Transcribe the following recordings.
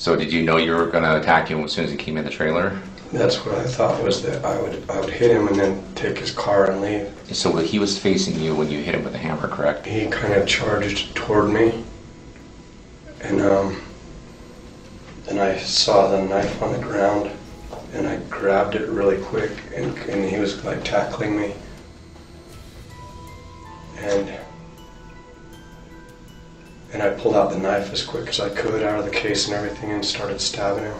So did you know you were going to attack him as soon as he came in the trailer? That's what I thought was that I would I would hit him and then take his car and leave. So he was facing you when you hit him with the hammer, correct? He kind of charged toward me, and um, then I saw the knife on the ground, and I grabbed it really quick, and, and he was like tackling me, and and I pulled out the knife as quick as I could out of the case and everything, and started stabbing him.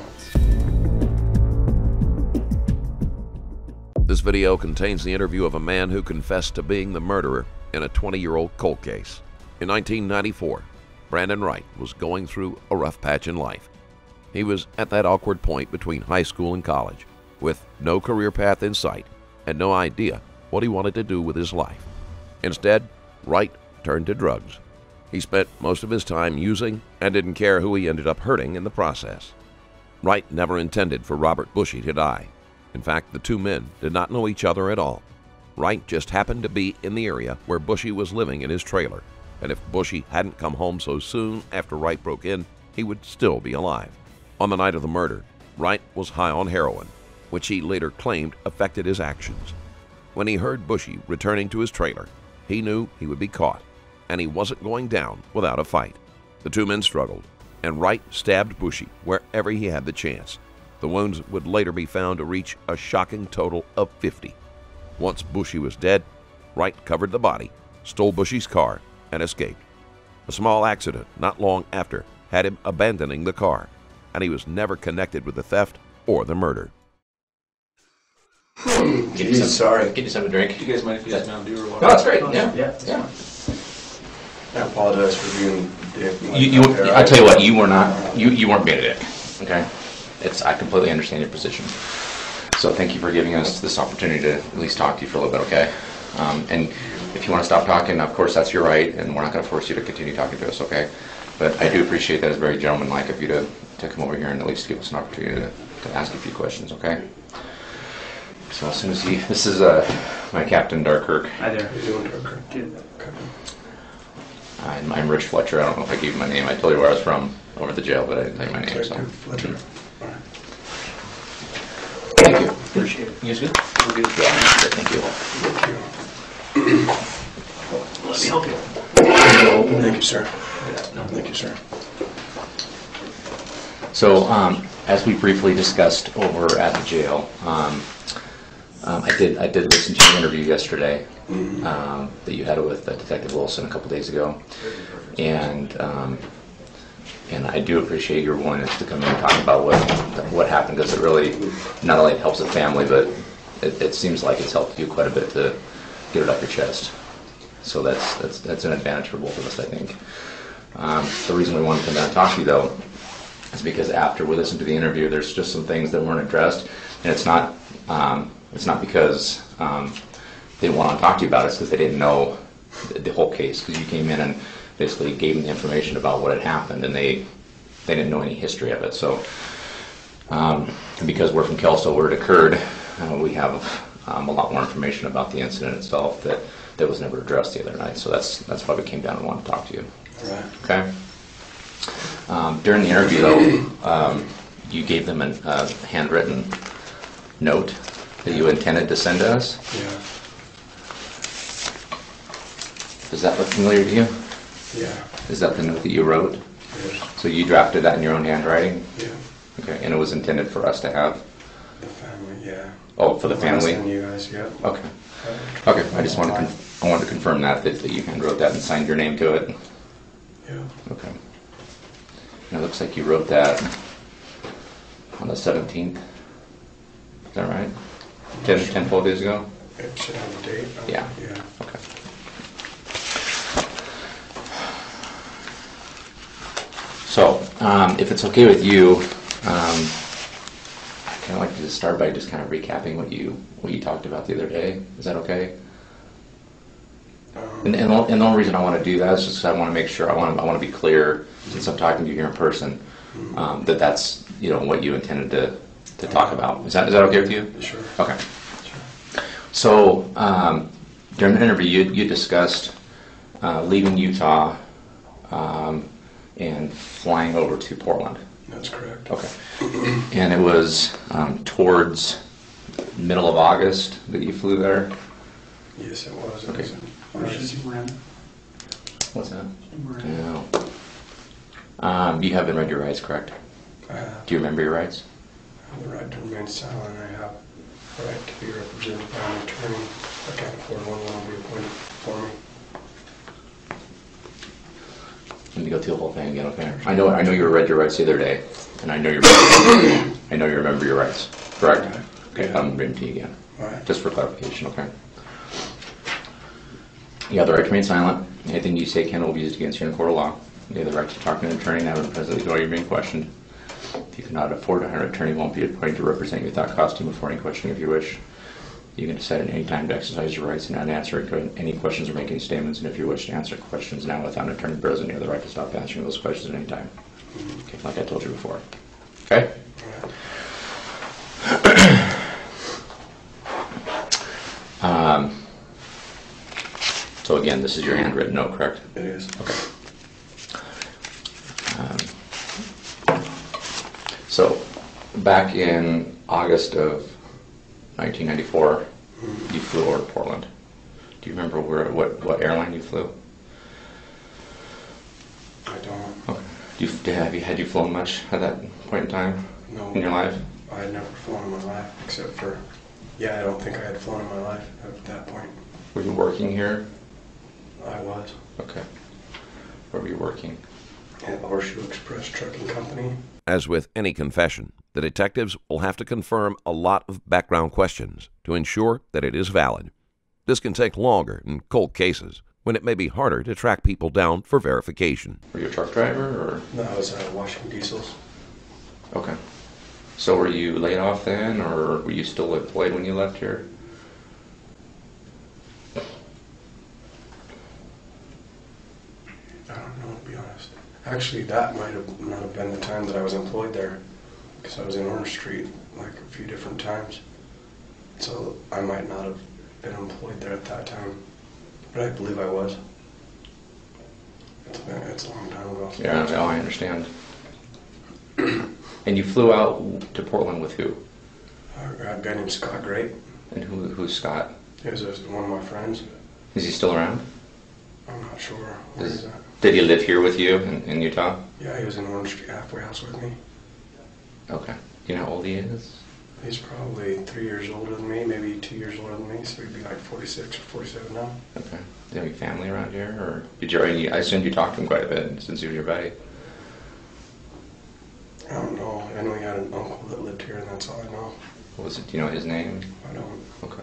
This video contains the interview of a man who confessed to being the murderer in a 20 year old cold case. In 1994, Brandon Wright was going through a rough patch in life. He was at that awkward point between high school and college, with no career path in sight and no idea what he wanted to do with his life. Instead, Wright turned to drugs. He spent most of his time using and didn't care who he ended up hurting in the process. Wright never intended for Robert Bushy to die. In fact, the two men did not know each other at all. Wright just happened to be in the area where Bushy was living in his trailer, and if Bushy hadn't come home so soon after Wright broke in, he would still be alive. On the night of the murder, Wright was high on heroin, which he later claimed affected his actions. When he heard Bushy returning to his trailer, he knew he would be caught, and he wasn't going down without a fight. The two men struggled, and Wright stabbed Bushy wherever he had the chance. The wounds would later be found to reach a shocking total of 50. Once Bushy was dead, Wright covered the body, stole Bushy's car, and escaped. A small accident not long after had him abandoning the car, and he was never connected with the theft or the murder. Get you some, sorry. Get you something to drink. You guys mind if you guys Mountain Dew or water? No, that's great. Yeah. Yeah. Yeah. I apologize for being a dick. You, you, I tell you what, you were not, you, you weren't being a dick. Okay. It's, I completely understand your position. So thank you for giving us this opportunity to at least talk to you for a little bit, okay? Um, and if you want to stop talking, of course, that's your right, and we're not going to force you to continue talking to us, okay? But I do appreciate that it's very gentlemanlike of you to, to come over here and at least give us an opportunity to, to ask a few questions, okay? So as soon as you, this is uh, my captain, Darkirk. Hi there. How you doing, Darker? Good. Okay. I'm, I'm Rich Fletcher. I don't know if I gave you my name. I told you where I was from over at the jail, but I didn't tell you my name. So. Detective Fletcher. All right. Thank you. Appreciate it. You guys good? We're good. Yeah. good, Thank you. Let me help you. Thank you, sir. No. Thank you, sir. So, um, as we briefly discussed over at the jail, um, um, I did I did listen to your interview yesterday um, that you had with uh, Detective Wilson a couple days ago, and um, and I do appreciate your willingness to come in and talk about what what happened because it really not only helps the family, but it, it seems like it's helped you quite a bit to get it off your chest. So that's that's that's an advantage for both of us, I think. Um, the reason we wanted to come down and talk to you though is because after we listened to the interview, there's just some things that weren't addressed, and it's not um, it's not because um, didn't want to talk to you about it, because they didn't know the, the whole case. Because you came in and basically gave them the information about what had happened, and they they didn't know any history of it. So um, because we're from Kelso, where it occurred, uh, we have um, a lot more information about the incident itself that that was never addressed the other night. So that's that's why we came down and wanted to talk to you. Right. Okay. Um, during the interview, though, um, you gave them a uh, handwritten note that you intended to send to us. Yeah. Does that look familiar to you? Yeah. Is that the note that you wrote? Yes. So you drafted that in your own handwriting? Yeah. Okay, and it was intended for us to have? The family. Yeah. Oh, for the family? you guys. Yeah. Okay. Okay, I just wanted to, con- I wanted to confirm that, that that you handwrote that and signed your name to it? Yeah. Okay. And it looks like you wrote that on the 17th. Is that right? 10, 10, 12 days ago? It should um, have a date. Um, yeah. Yeah. Okay. So, um, if it's okay with you, um, I kind of like to just start by just kind of recapping what you what you talked about the other day. Is that okay? Um, And, and, the, and the only reason I want to do that is just I want to make sure I want to I want to be clear since I'm talking to you here in person um, that that's you know what you intended to to talk about. Is that is that okay with you? Sure. Okay. Sure. So um, during the interview, you, you discussed uh, leaving Utah um, and flying over to Portland. That's correct. Okay. And it was um, towards middle of August that you flew there? Yes, it was. It Okay. was Where's Miranda? What's that? No. Um, you haven't read your rights, correct? I have Do you remember your rights? I have the right to remain silent. I have the right to be represented by an attorney. I can't afford one that will be appointed for me. Let me go through the whole thing again, okay? I know, I know you read your rights the other day, and I know you, I know you remember your rights, correct? Okay, I'm reading to you again, All right. just for clarification, okay? You have the right to remain silent. Anything you say can will be used against you in a court of law. You have the right to talk to an attorney now when presently while you're being questioned. If you cannot afford to hire an attorney, won't be appointed to represent you without costing before any questioning if you wish. You can decide at any time to exercise your rights and not answer any questions or make any statements, and if you wish to answer questions now without an attorney present, you have the right to stop answering those questions at any time. Okay, like I told you before. Okay? Um, So again, this is your handwritten note, correct? It is. Okay. Um, So, back in August of 1994, you flew over to Portland. Do you remember where, what, what airline you flew? I don't. Okay. Do you, have you, had you flown much at that point in time No. in your life? I had never flown in my life, except for, yeah, I don't think I had flown in my life at that point. Were you working here? I was Okay. Where were you working? at Horseshoe Express Trucking Company. As with any confession, the detectives will have to confirm a lot of background questions to ensure that it is valid. This can take longer in cold cases when it may be harder to track people down for verification. Were you a truck driver or? No, I was uh, washing diesels. Okay. So were you laid off then, or were you still employed when you left here? I don't know, to be honest. Actually, that might have not have been the time that I was employed there, because I was in Orange Street like a few different times. So I might not have been employed there at that time, but I believe I was. It's been it's a long time ago. Yeah, no, I understand. and you flew out to Portland with who? A guy named Scott Great. And who, who's Scott? He was one of my friends. Is he still around? I'm not sure where Is-. Did he live here with you in, in Utah? Yeah, he was in Orange Street halfway house with me. Okay. Do you know how old he is? He's probably three years older than me, maybe two years older than me, so he'd be like 46 or 47 now. Okay. Do you have any family around here, or did you already? I assumed you talked to him quite a bit since he was your buddy. I don't know. I know he had an uncle that lived here, and that's all I know. What was it? Do you know his name? I don't. Okay.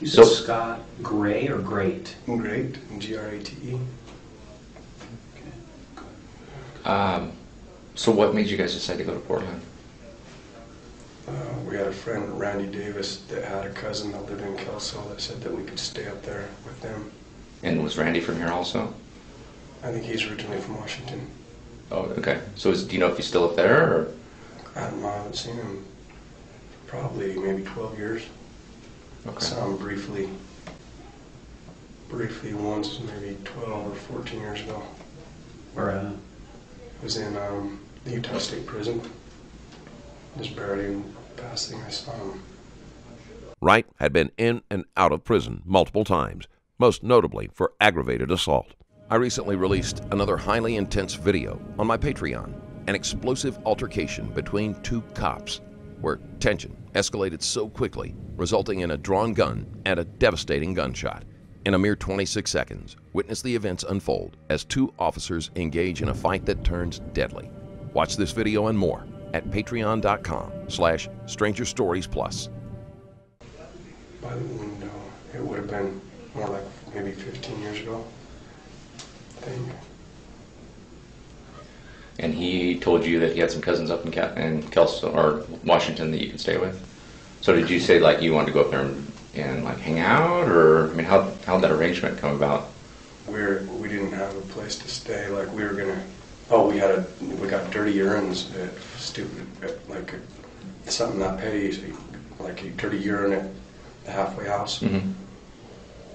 You So- said Scott Gray or Great? Great, G R A T E. Okay. Um, so what made you guys decide to go to Portland? Uh, we had a friend, Randy Davis, that had a cousin that lived in Kelso that said that we could stay up there with them. And was Randy from here also? I think he's originally from Washington. Oh, okay. So is, do you know if he's still up there, or? I don't know. I haven't seen him for probably maybe 12 years. Okay. Saw him briefly, briefly once, maybe 12 or 14 years ago. Or uh, was in um, the Utah State Prison. Just barely passing, I saw. Wright had been in and out of prison multiple times, most notably for aggravated assault. I recently released another highly intense video on my Patreon an explosive altercation between two cops, where tension escalated so quickly, resulting in a drawn gun and a devastating gunshot. In a mere 26 seconds, witness the events unfold as two officers engage in a fight that turns deadly. Watch this video and more at patreon.com slash stranger stories plus. By the window, it would have been more like maybe 15 years ago. I think. And he told you that he had some cousins up in, Ca- in Kelso or Washington that you could stay with. So did you say like you wanted to go up there and, and like hang out, or I mean, how how did that arrangement come about? We're we didn't have a place to stay. Like we were gonna. Oh, we had a we got dirty urines at stupid at, like a, something not you- like a dirty urine at the halfway house. Mm-hmm.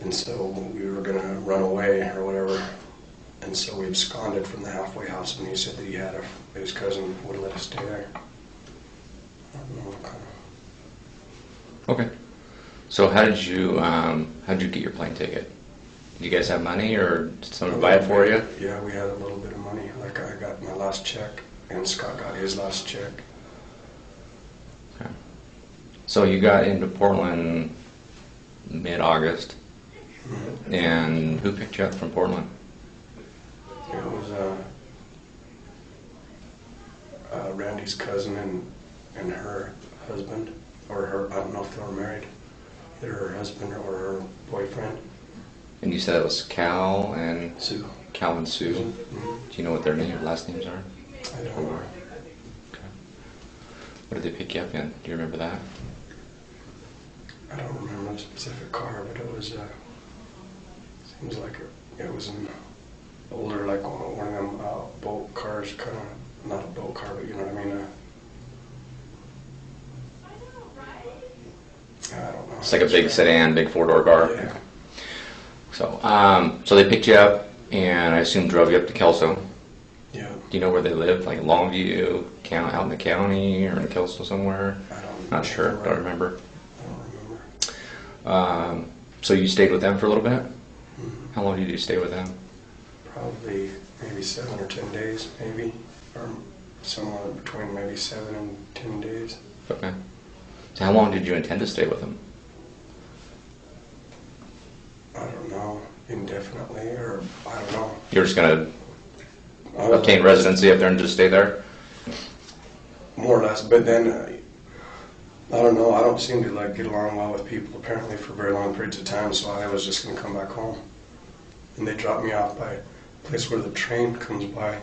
And so we were gonna run away or whatever. And so we absconded from the halfway house, and he said that he had a, his cousin would let us stay there. I don't know, kind of. Okay. So how did you um, how did you get your plane ticket? Did you guys have money, or did someone buy it for you? Yeah, we had a little bit of money. Like I got my last check, and Scott got his last check. Okay. So you got into Portland mid-August, and who picked you up from Portland? It was uh, uh, Randy's cousin and and her husband, or her. I don't know if they were married. Either her husband or her boyfriend. And you said it was Cal and Sue. Cal and Sue. Mhm. Do you know what their name, last names are? I don't know. Okay. What did they pick you up in? Do you remember that? I don't remember the specific car, but it was. Uh, seems like it, it was an older, like one of them uh, boat cars, kind of not a boat car, but you know what I mean. Uh, I don't know. It's like a big sedan, big four-door car. Yeah. So, um, so they picked you up, and I assume drove you up to Kelso. Yeah. Do you know where they live? Like Longview, count out in the county, or in Kelso somewhere? I don't. Not sure. Don't remember. I don't remember. Um, so you stayed with them for a little bit. How long did you stay with them? Probably maybe seven or ten days, maybe, or somewhere between maybe seven and ten days. Okay. So how long did you intend to stay with them? I don't know, indefinitely, or I don't know. You're just gonna I was- obtain residency up there and just stay there? More or less, but then, uh, I don't know, I don't seem to like get along well with people apparently for very long periods of time, so I was just gonna come back home. And they dropped me off by a place where the train comes by,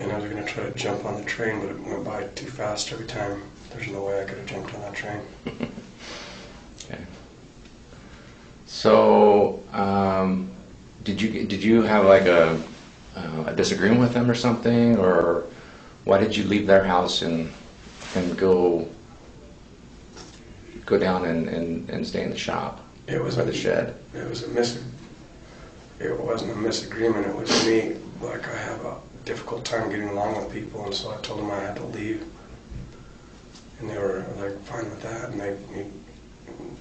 and I was gonna try to jump on the train, but it went by too fast every time. There's no way I could have jumped on that train. Okay. So, um, did you did you have like a, uh, a disagreement with them or something, or why did you leave their house and and go go down and, and, and stay in the shop It was or a the shed? It was a mis. It wasn't a misagreement. It was me. Like I have a difficult time getting along with people, and so I told them I had to leave, and they were like fine with that, and they, they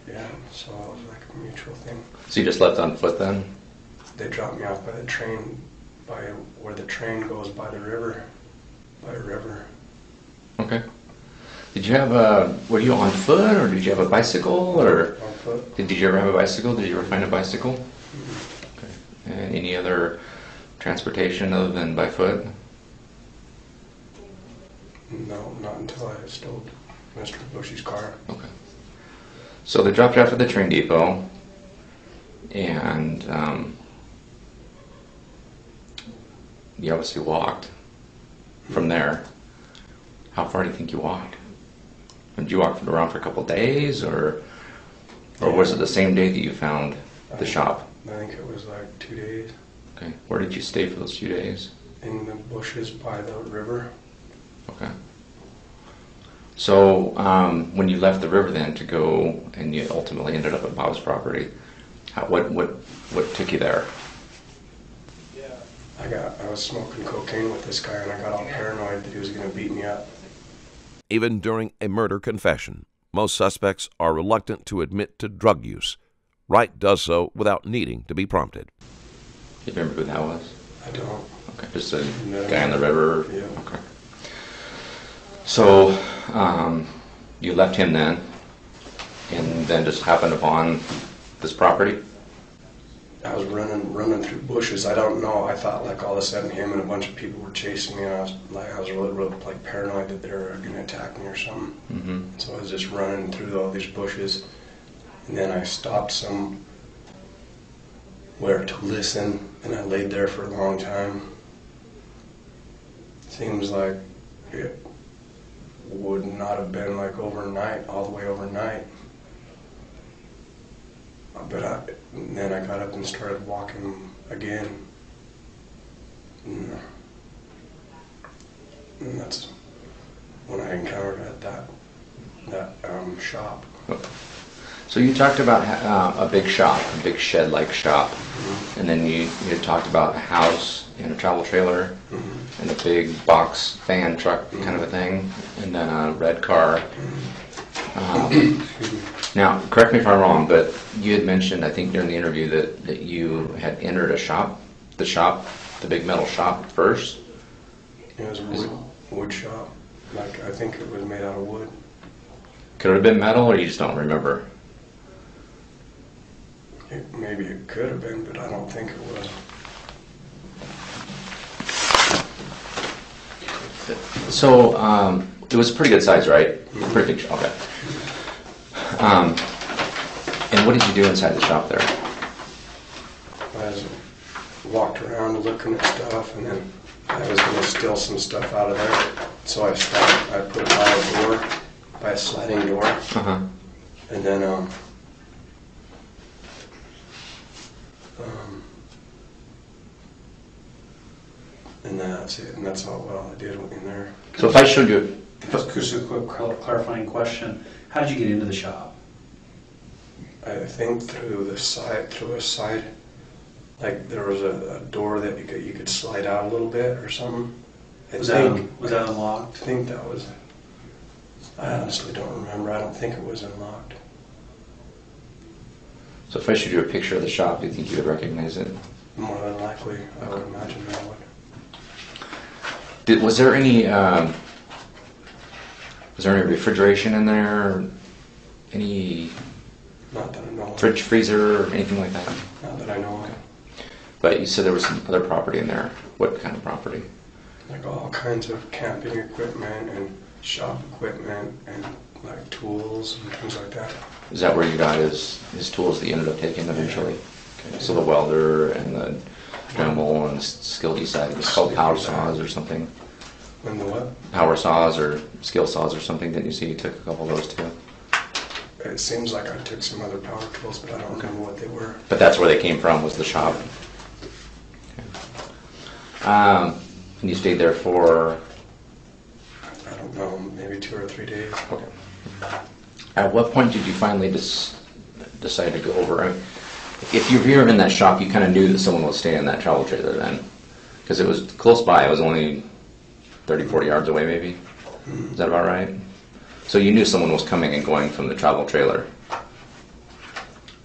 yeah. So it was like a mutual thing. So you just left on foot then? They dropped me off by the train, by where the train goes by the river, by a river. Okay. Did you have a were you on foot or did you have a bicycle or On foot. did, did you ever have a bicycle? Did you ever find a bicycle? Mm-hmm. Okay. And any other transportation other than by foot? No, not until I stole Mr. Bushy's car. Okay. So they dropped you off at the train depot, and um, you obviously walked from there. How far do you think you walked? Did you walk around for a couple days, or or was it the same day that you found the shop? I think it was like two days Okay. Where did you stay for those two days? in the bushes by the river. Okay. So um, when you left the river then to go, and you ultimately ended up at Bob's property, how, what what what took you there? Yeah, I got I was smoking cocaine with this guy and I got all paranoid that he was gonna beat me up. Even during a murder confession, most suspects are reluctant to admit to drug use. Wright does so without needing to be prompted. You remember who that was? I don't. Okay, just a No. guy on the river. Yeah. Okay. So um, you left him then, and then just happened upon this property. I was running running through bushes. I don't know. I thought like all of a sudden him and a bunch of people were chasing me and I was like I was really, really like paranoid that they were gonna attack me or something. Mm-hmm. So I was just running through all these bushes and then I stopped some where to listen and I laid there for a long time. Seems like it would not have been like overnight, all the way overnight. But I, then I got up and started walking again. And, and that's when I encountered at that that um, shop. So you talked about uh, a big shop, a big shed-like shop, and then you you talked about a house and a travel trailer, and a big box van truck kind of a thing, and then a red car. Um, now, correct me if I'm wrong, but you had mentioned, I think during the interview, that, that you had entered a shop, the shop, the big metal shop first. It was a wood, wood shop. Like I think it was made out of wood. Could it have been metal, or you just don't remember? It, maybe it could have been, but I don't think it was. So um, it was a pretty good size, right? Pretty big shop. Okay. Um, and what did you do inside the shop there? I was walked around looking at stuff, and then I was gonna steal some stuff out of there. So I stopped. I put it by a door, by a sliding door, Uh huh. and then um. um and that's it, and that's all well I did in there. So if I showed you, Just just a quick clar- clarifying question. How did you get into the shop? I think through the side, through a side, like there was a, a door that you could, you could slide out a little bit or something. I Was that, think, was that I unlocked? think that was, I honestly don't remember. I don't think it was unlocked. so if I showed you a picture of the shop, do you think you would recognize it? More than likely, I would imagine that would. Did, was there any um, was there any refrigeration in there? Any Not that I know of. fridge, freezer, or anything like that? Not that I know of. But you said there was some other property in there. What kind of property? Like all kinds of camping equipment and shop equipment and like tools and things like that. Is that where you got his his tools that you ended up taking eventually? Okay, so the welder and the And the skilly side, it was called power saws or something. And the what? Power saws or skill saws or something. Didn't you see you took a couple of those too? It seems like I took some other power tools, but I don't remember what they were. But that's where they came from, was the shop. Um, and you stayed there for, I don't know, maybe two or three days. okay. At what point did you finally dis- decide to go over? I mean, If you were in that shop, you kind of knew that someone was staying in that travel trailer then? Because it was close by, it was only 30, 40 yards away maybe? Is that about right? So you knew someone was coming and going from the travel trailer?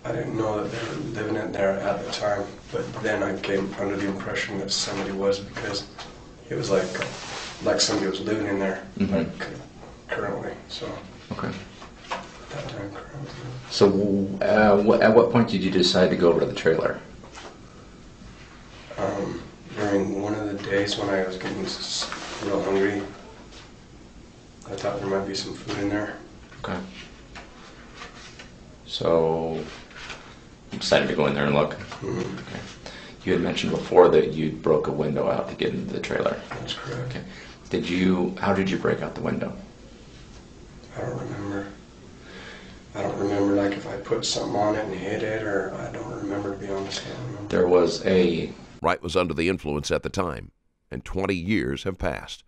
I didn't know that they were living in there at the time, but then I came under the impression that somebody was because it was like like somebody was living in there Mhm. like currently. So Okay. That time currently. So uh, wh- at what point did you decide to go over to the trailer? Um, during one of the days when I was getting s- real hungry, I thought there might be some food in there. Okay. So you decided to go in there and look. Mhm. Okay. You had mentioned before that you broke a window out to get into the trailer. That's correct. Okay. Did you? How did you break out the window? I don't remember. I don't remember like if I put something on it and hit it, or I don't remember to be honest. There was a. Wright was under the influence at the time, and 20 years have passed.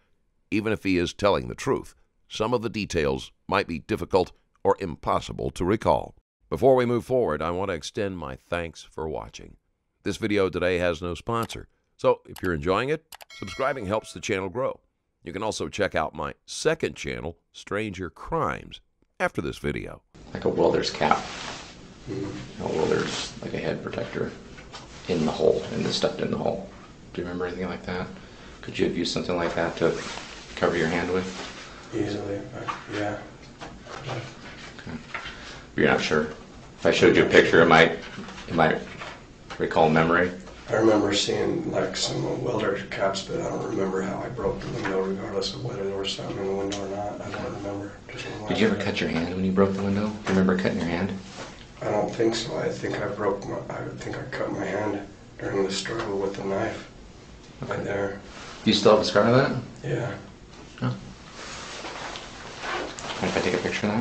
Even if he is telling the truth, some of the details might be difficult or impossible to recall. Before we move forward, I want to extend my thanks for watching. This video today has no sponsor, so if you're enjoying it, subscribing helps the channel grow. You can also check out my second channel, Stranger Crimes, after this video. like a welder's cap. Mhm. A welder's like a head protector in the hole, and it's stuffed in the hole. Do you remember anything like that? Could you have used something like that to cover your hand with? Easily, but yeah. You're not sure. If I showed you a picture, it might, it might recall memory. I remember seeing like some welder caps, but I don't remember how I broke the window, regardless of whether there was something in the window or not. I don't remember. Did you ever cut your hand when you broke the window? Do you remember cutting your hand? I don't think so. I think I broke my. I think I cut my hand during the struggle with the knife. Right there. Do you still have a scar of that? Yeah. Oh. Mind if I take a picture of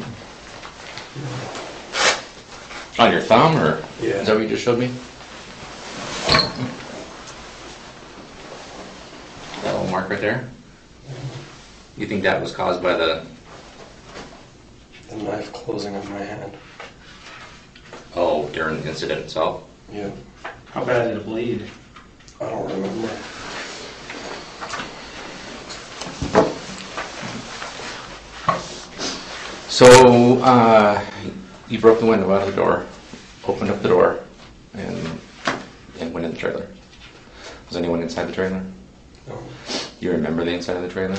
that? On your thumb, or? Yeah. Is that what you just showed me? That little mark right there? You think that was caused by the, The knife closing on my hand. Oh, during the incident itself? Yeah, How bad did it bleed? I don't remember. So, uh, you broke the window out of the door, opened up the door, and, and went in the trailer. Was anyone inside the trailer? No, You remember the inside of the trailer?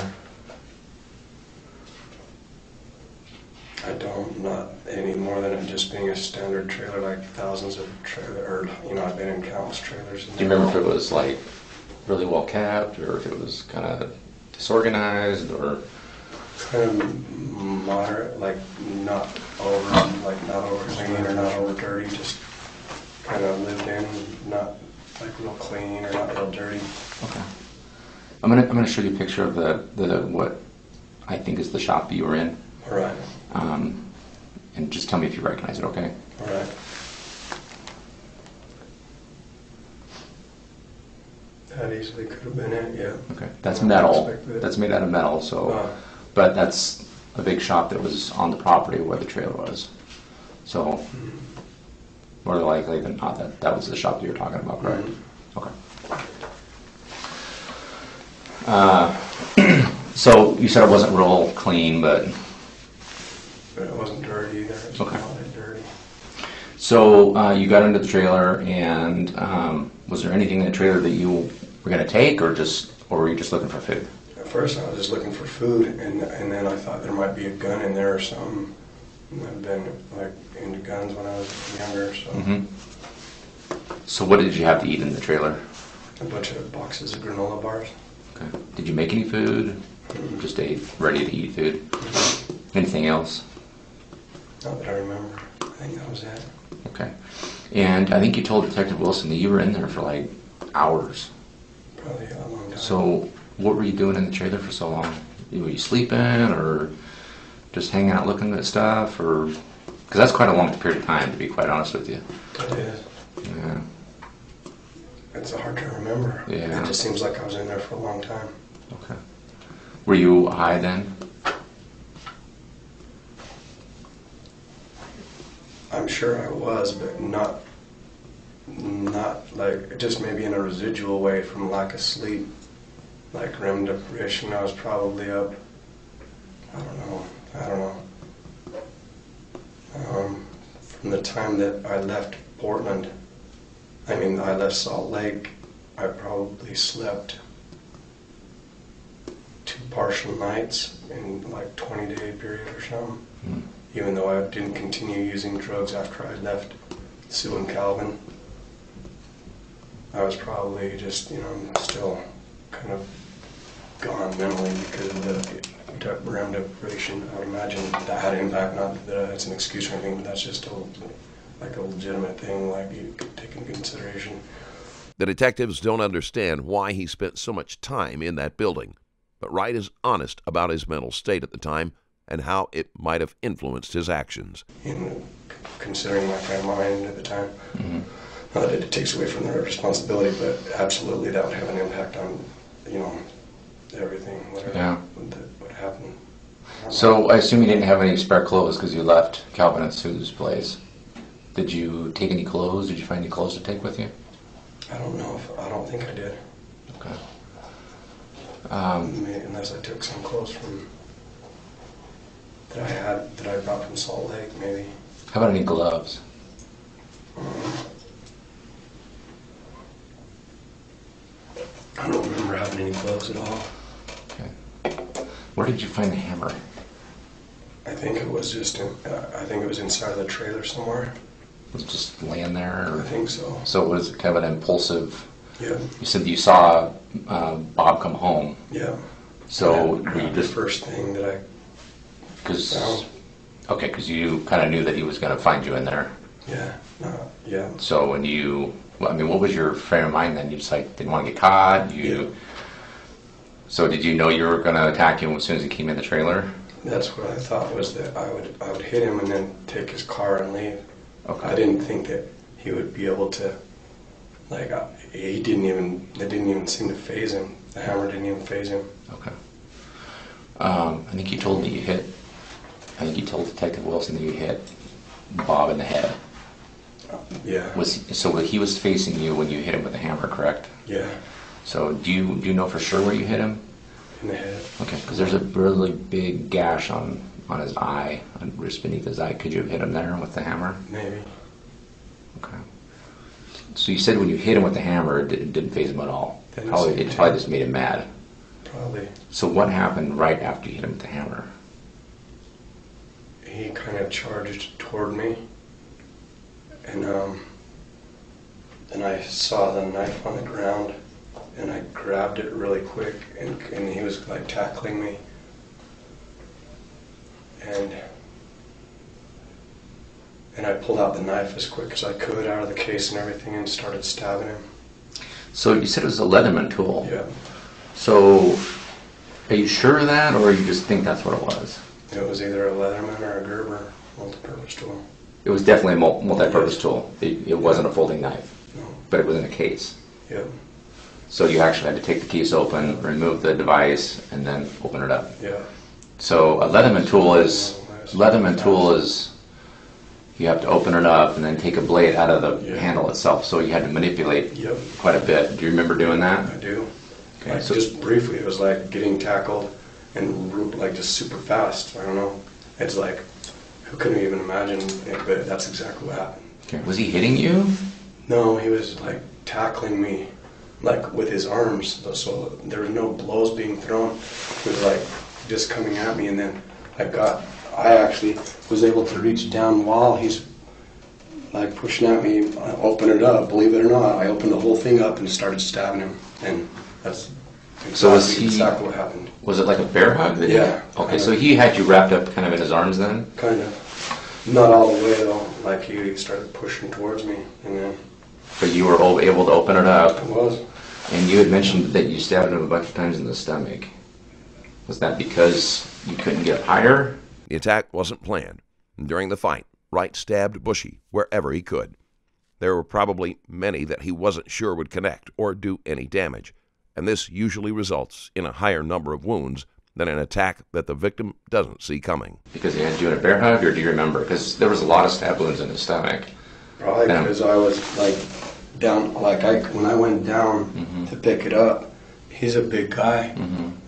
I don't, not any more than it just being a standard trailer, like thousands of trailer, or, you know, I've been in countless trailers. Do you remember if it was like really well kept, or if it was kind of disorganized, or Kind of moderate, like not over, like not over clean or not over dirty, just kind of lived in, not like real clean or not real dirty. okay? I'm gonna I'm gonna show you a picture of the the what I think is the shop that you were in, All right, um, and just tell me if you recognize it. Okay? all right. That easily could have been it, yeah. Okay. That's I metal. That's made out of metal. So, Uh, but that's a big shop that was on the property where the trailer was. So, more likely than not, that that was the shop that you're talking about, correct? Mhm. Okay. Uh, so you said it wasn't real clean, but But it wasn't dirty either, it was Okay. not that dirty. so uh, you got into the trailer, and um, was there anything in the trailer that you were going to take, or just, or were you just looking for food? At first, I was just looking for food, and and then I thought there might be a gun in there or something. I've been like into guns when I was younger, so hmm So what did you have to eat in the trailer? a bunch of boxes of granola bars. Okay. Did you make any food? Just ate ready to eat food. Anything else? Not that I remember. I think that was it. Okay. And I think you told Detective Wilson that you were in there for like hours. Probably a long time. So what were you doing in the trailer for so long? Were you sleeping or just hanging out looking at stuff or because that's quite a long period of time to be quite honest with you. it is. Yeah. It's hard to remember. Yeah. It just seems like I was in there for a long time. Okay. Were you high then? I'm sure I was, but not, not like just maybe in a residual way from lack of sleep, like REM depression. I was probably up. I don't know. I don't know. Um, from the time that I left Portland, I mean, I left Salt Lake, I probably slept two partial nights in like 20 day period or something Hmm. even though I didn't continue using drugs after I left Sue and Calvin. I was probably just, you know, still kind of gone mentally because of the de- REM deprivation. I would imagine that had an impact, not that uh, it's an excuse or anything, but that's just a, like a legitimate thing, like you could take into consideration. The detectives don't understand why he spent so much time in that building, but Wright is honest about his mental state at the time and how it might have influenced his actions. in considering my frame of mind at the time. Not that it takes away from their responsibility, but absolutely that would have an impact on, you know, everything, whatever Yeah. that would happen. So I assume you didn't have any spare clothes because you left Calvin and Sue's place. Did you take any clothes? Did you find any clothes to take with you? I don't know if, I don't think I did, Okay. Um, May- unless I took some clothes from, that I had, that I brought from Salt Lake, maybe. how about any gloves? I don't remember having any clothes at all. Where did you find the hammer? I think it was just in, uh, I think it was inside of the trailer somewhere. Was just laying there? I think so. So it was kind of an impulsive. Yeah, You said you saw uh, Bob come home. yeah. So Yeah, you the first thing that I because okay, because you kind of knew that he was going to find you in there. Yeah, no, yeah. So when you, I mean, what was your frame of mind then? You just like didn't want to get caught. You. Yeah. So did you know you were going to attack him as soon as he came in the trailer? That's what I thought was that I would I would hit him and then take his car and leave. Okay. I didn't think that he would be able to. Like I, he didn't even it didn't even seem to phase him. The hammer didn't even phase him. Okay. Um, I think you told me you hit. I think you told Detective Wilson that you hit Bob in the head. Yeah. Was so he was facing you when you hit him with the hammer, correct? Yeah. So do you do you know for sure where you hit him? In the head. Okay, because there's a really big gash on on his eye, on just beneath his eye. Could you have hit him there with the hammer? Maybe. Okay. So you said when you hit him with the hammer, it didn't, didn't phase him at all. Didn't Probably it probably just made him mad. Probably. So what happened right after you hit him with the hammer? He kind of charged toward me, and um, then I saw the knife on the ground, and I grabbed it really quick, and, and he was like tackling me, and and I pulled out the knife as quick as I could out of the case and everything, and started stabbing him. So you said it was a Leatherman tool. Yeah, So are you sure of that, or you just think that's what it was? it was either a Leatherman or a Gerber multi-purpose tool. It was definitely a mul- multi-purpose Yes. tool. It, it wasn't a folding knife, No. but it was in a case. Yep. So you actually had to take the case open, remove the device, and then open it up. Yeah. So a Leatherman tool is Leatherman tool is you have to open it up and then take a blade out of the Yeah. handle itself. So you had to manipulate Yep. quite a bit. Do you remember doing that? I do. Okay, Like so- just briefly, it was like getting tackled and like just super fast. I don't know. It's like who couldn't even imagine it, but that's exactly what happened. Okay. Was he hitting you? No, he was like tackling me, like with his arms. So- So there were no blows being thrown. It was like just coming at me, and then I got. I actually was able to reach down while he's like pushing at me. I open it up. Believe it or not, I opened the whole thing up and started stabbing him, and that's exactly, So was he- exactly what happened. Was it like a bear hug? that Yeah. Okay, so he had you wrapped up kind of in his arms then? Kind of. Not all the way though. Like he started pushing towards me, and then But you were able to open it up, it was. And you had mentioned that you stabbed him a bunch of times in the stomach. Was that because you couldn't get higher? The attack wasn't planned. During the fight, Wright stabbed Bushy wherever he could. There were probably many that he wasn't sure would connect or do any damage, and this usually results in a higher number of wounds than an attack that the victim doesn't see coming. Because he had you in a bear hug, or do you remember? Because there was a lot of stab wounds in his stomach. Probably because I was like down, like I when I went down Mm-hmm. to pick it up. He's a big guy,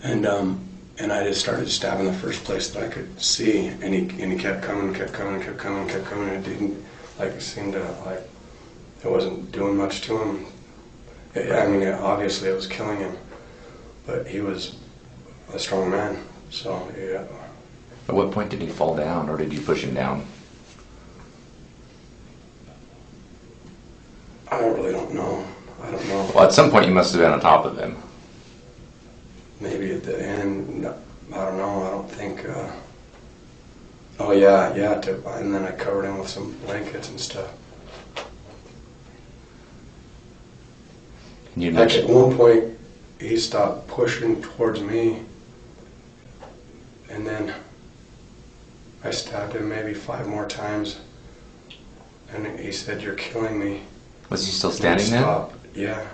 and um, and I just started stabbing the first place that I could see, and he and he kept coming, kept coming, kept coming, kept coming. And it didn't like seem to like it wasn't doing much to him. It, I mean, it, obviously it was killing him, but he was a strong man. So yeah, At what point did he fall down, or did you push him down? I really don't know. I don't know. Well, at some point you must have been on top of him. Maybe at the end, no, I don't know. I don't think. Uh, oh yeah, yeah. To, and then I covered him with some blankets and stuff. You Like at one point, he stopped pushing towards me, and then I stabbed him maybe five more times, and he said, "You're killing me." Was he still standing then? stopped. Yeah,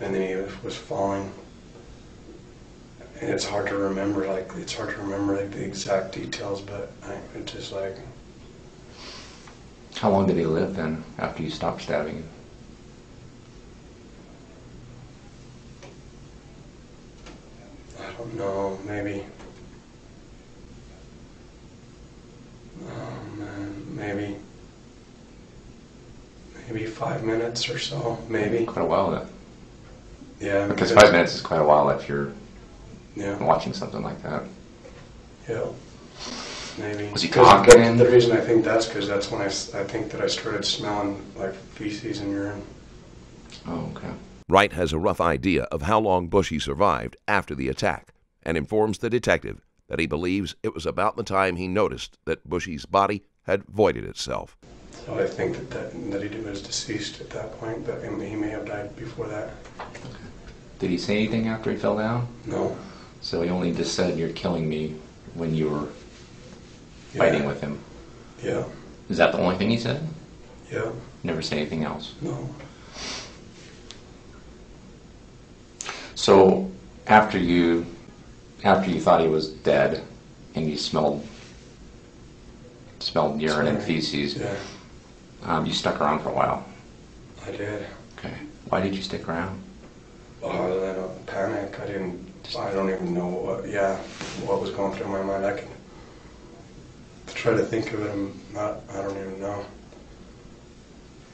and then he was, was falling. And it's hard to remember, like it's hard to remember like the exact details, but I it just like How long did he live then, after you stopped stabbing him? I don't know, maybe. Oh man, maybe. Maybe five minutes or so, maybe. Quite a while then. Yeah. Because five minutes is quite a while if you're Yeah. watching something like that. Yeah. Maybe. Was he 'Cause talking? The, the reason I think that's because that's when I, I think that I started smelling like feces and urine. Oh, okay. Wright has a rough idea of how long Bushy survived after the attack and informs the detective that he believes it was about the time he noticed that Bushy's body had voided itself. So I think that, that, that he was deceased at that point, but he may- have died before that. Did he say anything after he fell down? No. So he only just said, "You're killing me," when you were Yeah. fighting with him. Yeah. Is that the only thing he said? Yeah. Never say anything else. No. So after you, after you thought he was dead, and you smelled smelled urine and feces, Yeah. Um, you stuck around for a while. I did. Okay. Why did you stick around? Oh, I don't panic. I didn't. I don't even know what. Yeah, what was going through my mind. I can try to think of it. I'm not. I don't even know.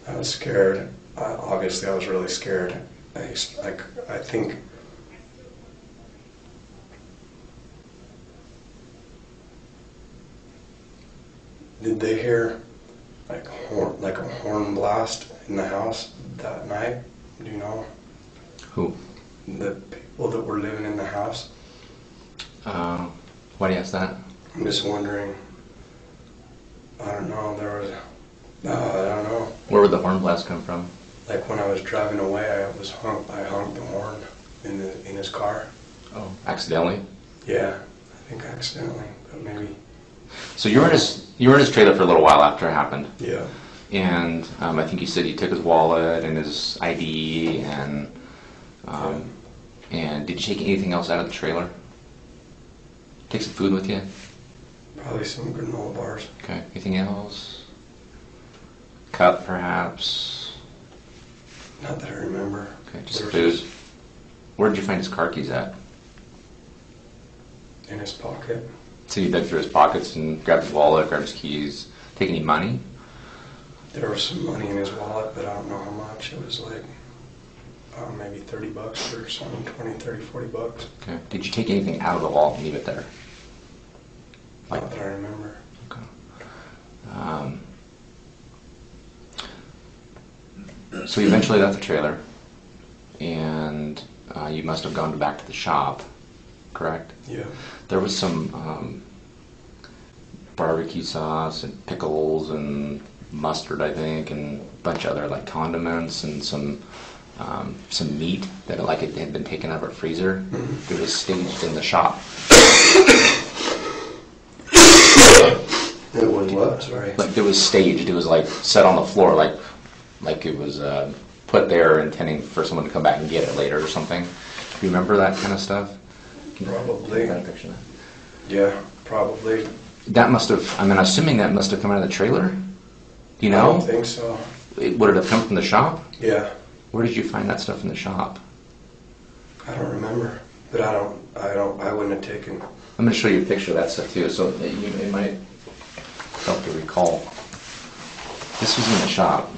I was scared. I, obviously, I was really scared. I, I, I think. Did they hear like horn, like a horn blast in the house that night? Do you know? Who? the people that were living in the house. Uh, why do you ask that? I'm just wondering. I don't know. There was. Uh, I don't know. Where would the horn blast come from? Like when I was driving away, I was hung. I honked the horn in the in his car. Oh. Accidentally? Yeah, I think accidentally, but maybe. So you're in his you were in his trailer for a little while after it happened, Yeah. and um, I think you said you took his wallet and his ID and um, and did you take anything else out of the trailer? Take some food with you? Probably some granola bars. Okay. Anything else? Cup, perhaps. Not that I remember. Okay, just food. was Where did you find his car keys at? In his pocket. So you dug through his pockets and grabbed his wallet, grabbed his keys. Take any money? There was some money in his wallet, but I don't know how much. It was like. Uh, maybe 30 bucks or something, 20, 30, 40 bucks. Okay. Did you take anything out of the wallet and leave it there? Like- Not that I remember. Okay. Um, so you eventually left the trailer, and uh, you must have gone back to the shop, correct? Yeah. There was some um, barbecue sauce and pickles and mustard, I think, and a bunch of other like condiments and some um, some meat that like it had been taken out of a freezer. It was staged in the shop. It was what? Sorry. Like it was staged. It was like set on the floor, like like it was uh, put there intending for someone to come back and get it later or something. Do you remember that kind of stuff? Probably. Got a picture of that? Yeah, probably. That must have. I mean, assuming that must have come out of the trailer. Do you I don't know? think so. It- Would it have come from the shop? Yeah, Where did you find that stuff in the shop? I don't remember, but I don't. I don't. I wouldn't have taken. I'm going to show you a picture of that stuff too, so that you, it might help to recall. This was in the shop.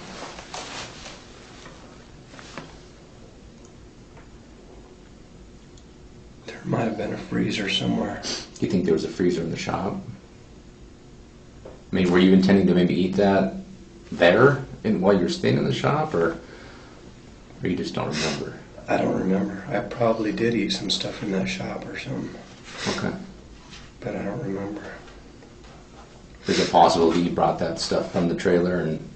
There might have been a freezer somewhere. Do you think there was a freezer in the shop? I mean, were you intending to maybe eat that there and while you're staying in the shop, or, or you just don't remember? I don't remember. I probably did eat some stuff in that shop or something, Okay. but I don't remember. Is it possible that you brought that stuff from the trailer and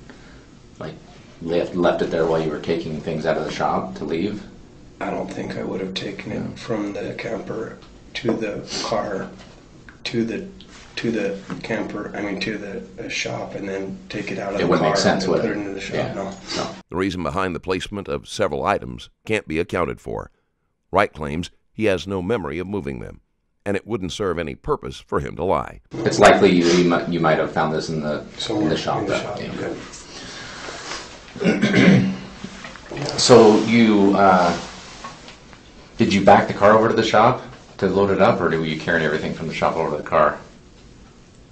like left left it there while you were taking things out of the shop to leave? I don't think I would have taken it from the camper to the car, to the to the camper. I mean, to the uh, shop, and then take it out of It the wouldn't car make sense, and would put it? it into the shop. Yeah. No. No. The reason behind the placement of several items can't be accounted for. Wright claims he has no memory of moving them, and it wouldn't serve any purpose for him to lie. It's likely you, you might you might have found this in the Somewhere in the shop. In the though. shop. Yeah. yeah. So you uh, did you back the car over to the shop to load it up, or were you carrying everything from the shop over to the car?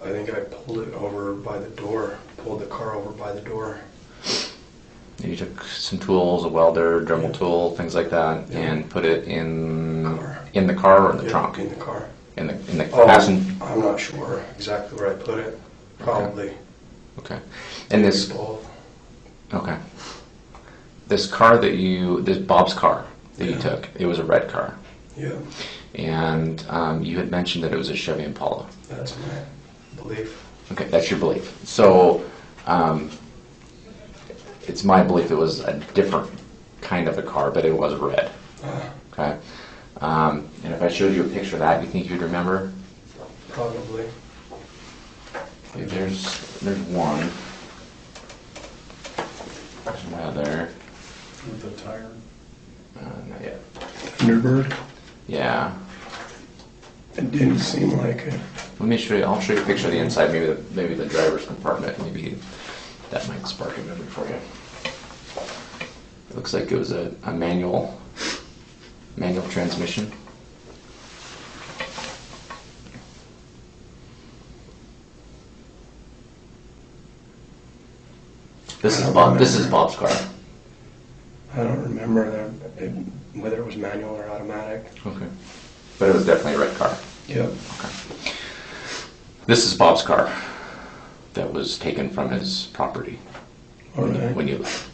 I think I pulled it over by the door. Pulled the car over by the door. You took some tools, a welder, Dremel Yeah. tool, things like that, Yeah. and put it in Car. in the car or in the Yeah, trunk, In the car. in the in the Oh, passenger. I'm not sure exactly where I put it. Probably Okay. And this both. okay. This car that you this Bob's car that you took, it was a red car, Yeah, and um, you had mentioned that it was a Chevy Impala. that's my belief. Okay, that's your belief. So, um, it's my belief it was a different kind of a car, but it was red. Uh, Okay. Um, and if I showed you a picture of that, you think you'd remember? probably. Okay, There's there's one. There's other. With the tire. Uh, not yet. Thunderbird. Yeah. It didn't seem like it. Let me show you. I'll show you a picture of the inside. Maybe the maybe the driver's compartment. Maybe that might spark a memory for you. It looks like it was a, a manual, manual transmission. This is Bob, this is. Bob's car. I don't remember that, it, whether it was manual or automatic. Okay. But it was definitely a red car. Yep. Okay. This is Bob's car that was taken from his property All when you- when you left.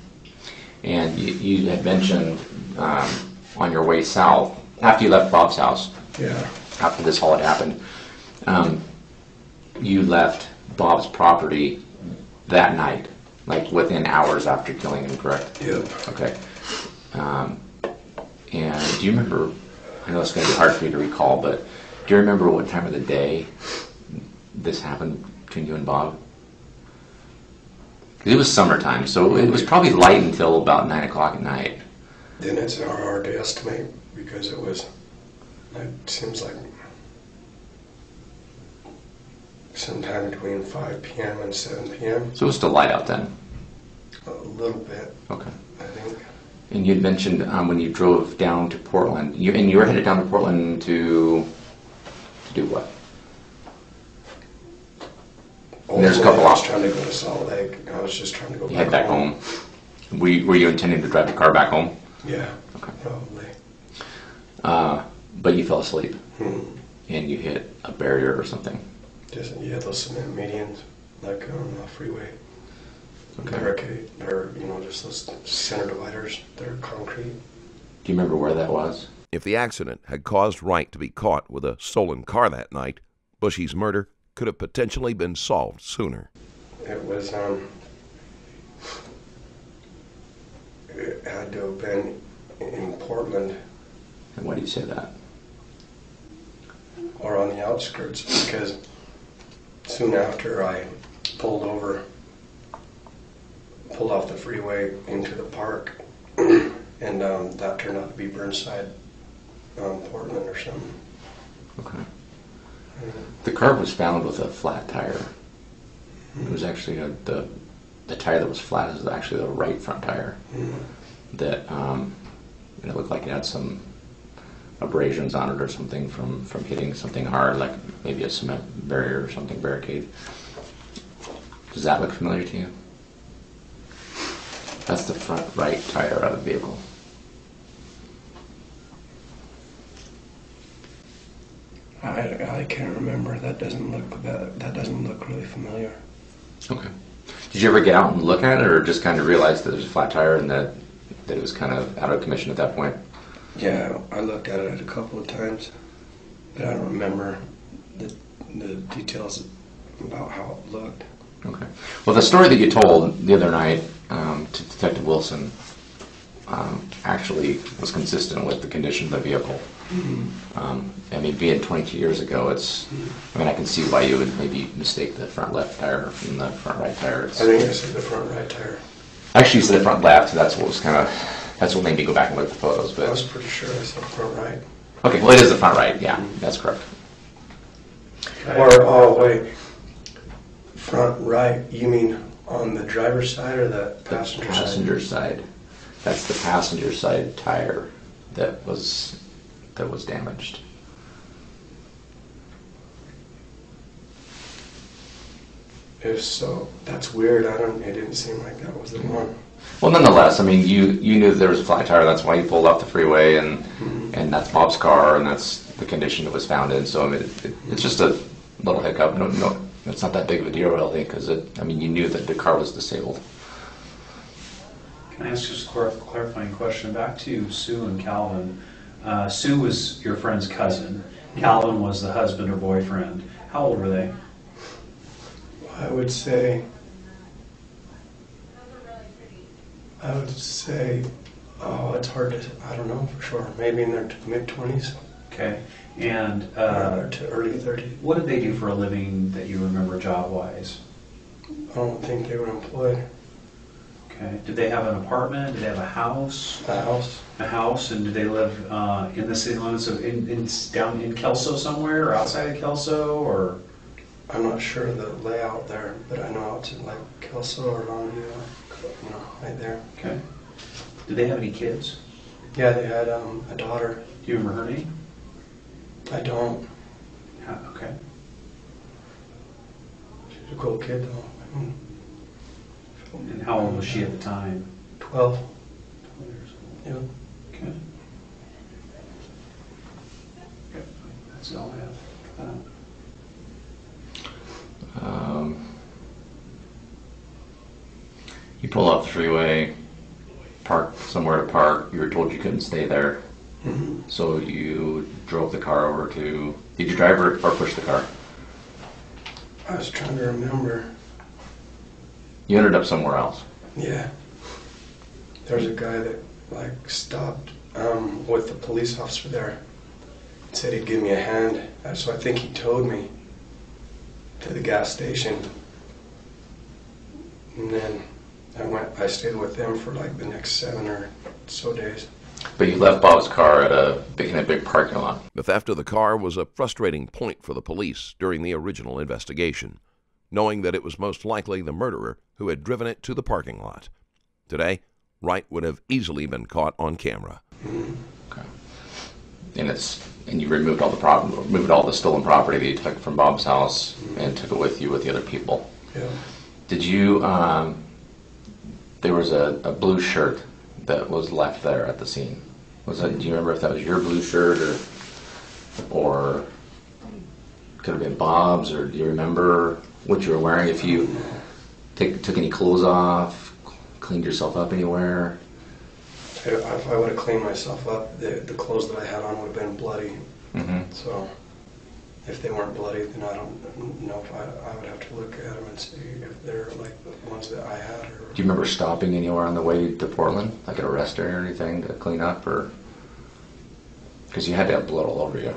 And you, you had mentioned um, on your way south, after you left Bob's house, Yeah. after this all had happened, um, you left Bob's property that night, like within hours after killing him, correct? Yep. Okay. Um, and do you remember? I know it's going to be hard for you to recall, but do you remember what time of the day this happened between you and Bob? it was summertime, so it was probably light until about nine o'clock at night. Then it's hard to estimate because it was, it seems like sometime between 5 p.m. and 7 p.m. So it was still light out then. A little bit, Okay. I think. And you had mentioned um, when you drove down to Portland, you, and you were headed down to Portland to to do what? There's a couple I was trying to go to Salt Lake. I was just trying to go You head back home. Were you, were you intending to drive the car back home? Yeah, Okay. probably. Uh, but you fell asleep Hmm. and you hit a barrier or something. Just yeah, those cement medians, like on the freeway Okay. barricade, or you know, just those center dividers. They're concrete. Do you remember where that was? If the accident had caused Wright to be caught with a stolen car that night, Bushy's murder could have potentially been solved sooner. It was um. It had to have been in Portland And why do you say that? or on the outskirts because soon after I pulled over, pulled off the freeway into the park, and um, that turned out to be Burnside, um, Portland or something. Okay. The car was found with a flat tire. It was actually a, the the tire that was flat is actually the right front tire. That um, and it looked like it had some abrasions on it or something from from hitting something hard, like maybe a cement barrier or something barricade. Does that look familiar to you? That's the front right tire of the vehicle. I, I can't remember. That doesn't look that that doesn't look really familiar. Okay. Did you ever get out and look at it, or just kind of realize that was a flat tire and that that it was kind of out of commission at that point? Yeah, I looked at it a couple of times, but I don't remember the the details about how it looked. Okay. Well, the story that you told the other night um, to Detective Wilson um, actually was consistent with the condition of the vehicle. Um, I mean, being 22 years ago, it's. I mean, I can see why you would maybe mistake the front left tire from the front right tire. It's, I think I said the front right tire. actually, said the front left. So that's what was kind of. That's what made me go back and look at the photos. But I was But pretty sure I said the front right. okay, well, it is the front right. Yeah, that's correct. Or oh wait, front right. You mean on the driver's side or the The passenger, passenger side. That's the passenger side tire that was that was damaged. If so, that's weird. I don't. It didn't seem like that was the mm-hmm. one. Well, nonetheless, I mean, you you knew that there was a flat tire. That's why you pulled off the freeway, and mm-hmm. and that's Bob's car, and that's the condition it was found in. So I mean, it, it, it's just a little hiccup. No, no, it's not that big of a deal, really, because. I mean, you knew that the car was disabled. Can I ask just a clarifying question? Back to Sue and Calvin. Uh, Sue was your friend's cousin. Calvin was the husband or boyfriend. How old were they? I would say. I would say, oh, it's hard to. I don't know for sure. Maybe in their mid twenties, Okay. And uh, to early thirties. what did they do for a living that you remember job-wise? I don't think they were employed. Okay. Did they have an apartment? Did they have a house? The house. A house, and did they live uh, in the city limits of in, in down in Kelso somewhere, or outside of Kelso, or? I'm not sure of the layout there, but I know it's in like Kelso or Longview, you know, right there. Okay. Did they have any kids? Yeah, they had um, a daughter. Do you remember her name? I don't. How- Okay. She's a cool kid though. Mm, And how old was she at the time? Twelve. 12 years Yeah. old. Okay. Okay, That's all I have. Uh, Um, you pull off the freeway, park somewhere to park. You were told you couldn't stay there, hmm so you drove the car over to. Did you drive or, or push the car? I was trying to remember. You ended up somewhere else. Yeah. There's a guy that like stopped um, with the police officer there. Said he'd give me a hand. Uh, So I think he towed me to the gas station. And then I went. I stayed with them for like the next seven or so days. But you left Bob's car at a big, in a big parking lot. The theft of the car was a frustrating point for the police during the original investigation, knowing that it was most likely the murderer who had driven it to the parking lot. Today, Wright would have easily been caught on camera. Okay. And it's and you removed all the problem, removed all the stolen property that you took from Bob's house and took it with you with the other people. Yeah. Did you? Um, there was a, a blue shirt that was left there at the scene. Was that? Do you remember if that was your blue shirt or or could have been Bob's? Or do you remember what you were wearing? If you take, took any clothes off, cleaned yourself up anywhere? I- If I would have cleaned myself up, the, the clothes that I had on would have been bloody. Mm-hmm. So if they weren't bloody, then I don't know if I, I would have to look at them and see if they're like the ones that I had or. Do you remember stopping anywhere on the way to Portland, like at a rest area or anything to clean up, or because you had to have blood all over you?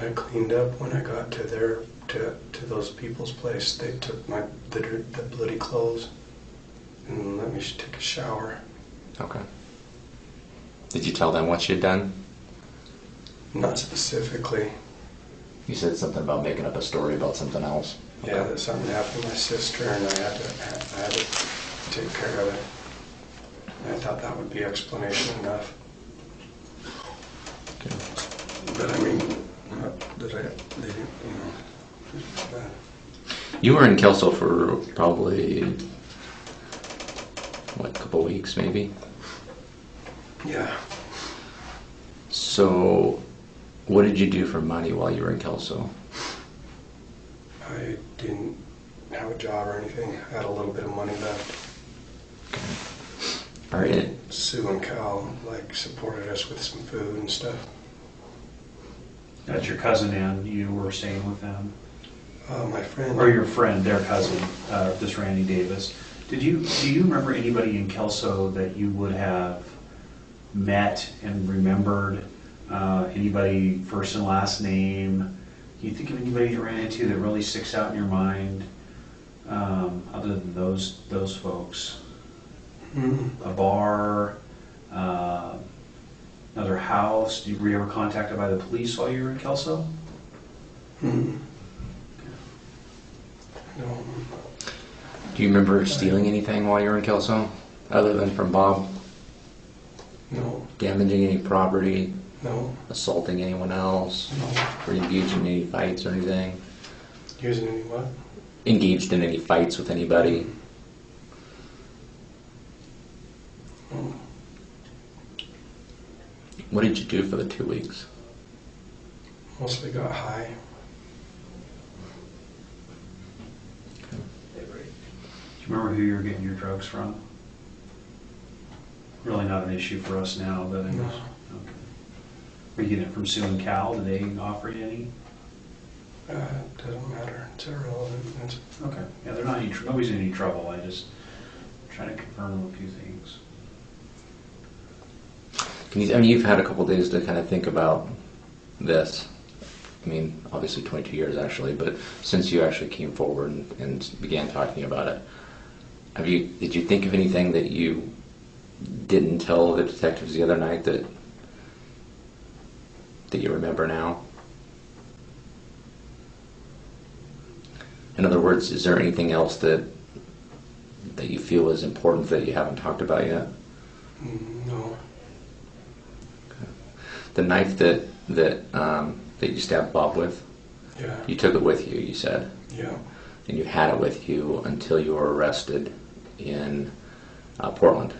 I cleaned up when I got to their to to those people's place. They took my the, the bloody clothes and let me take a shower. Okay. Did you tell them what you'd done? Not specifically. You said something about making up a story about something else. Yeah, that something happened to my sister and I had to I had to take care of it. And I thought that would be explanation enough. Okay. But I mean, not that I they didn't you know. But uh, You were in Kelso for probably what, a couple weeks maybe. yeah. So, what did you do for money while you were in Kelso? I didn't have a job or anything. I had a little bit of money left. All right. Sue and Cal like supported us with some food and stuff. That's your cousin and you were staying with them? Uh, my friend. Or your friend, their cousin, uh, this Randy Davis. Did you, do you remember anybody in Kelso that you would have met and remembered? Uh, Anybody first and last name? Can you think of anybody you ran into that really sticks out in your mind? um, Other than those, those folks? Mm, A bar, uh, another house? Were you ever contacted by the police while you were in Kelso? mm. No. Do you remember stealing anything while you were in Kelso, other than from Bob? No. Damaging any property, No. assaulting anyone else, No. or engaged in any fights or anything? Using any what? Engaged in any fights with anybody? Mm. What did you do for the two weeks? Mostly got high. Do you remember who you were getting your drugs from? Really not an issue for us now, but I No. Guess. okay. Were you getting it from Sue and Cal? Did they offer you any? Uh, doesn't matter. It's irrelevant. It's, Okay, yeah, they're not any, tr- nobody's in any trouble, I just trying to confirm a few things. Can you, I mean, you've had a couple days to kind of think about this. I mean, obviously 22 years actually, but since you actually came forward and, and began talking about it, have you, did you think of anything that you didn't tell the detectives the other night that, that you remember now? In other words, is there anything else that that you feel is important that you haven't talked about yet? No. The knife that that um, that you stabbed Bob with, Yeah. you took it with you. You said, Yeah. and you had it with you until you were arrested in uh, Portland.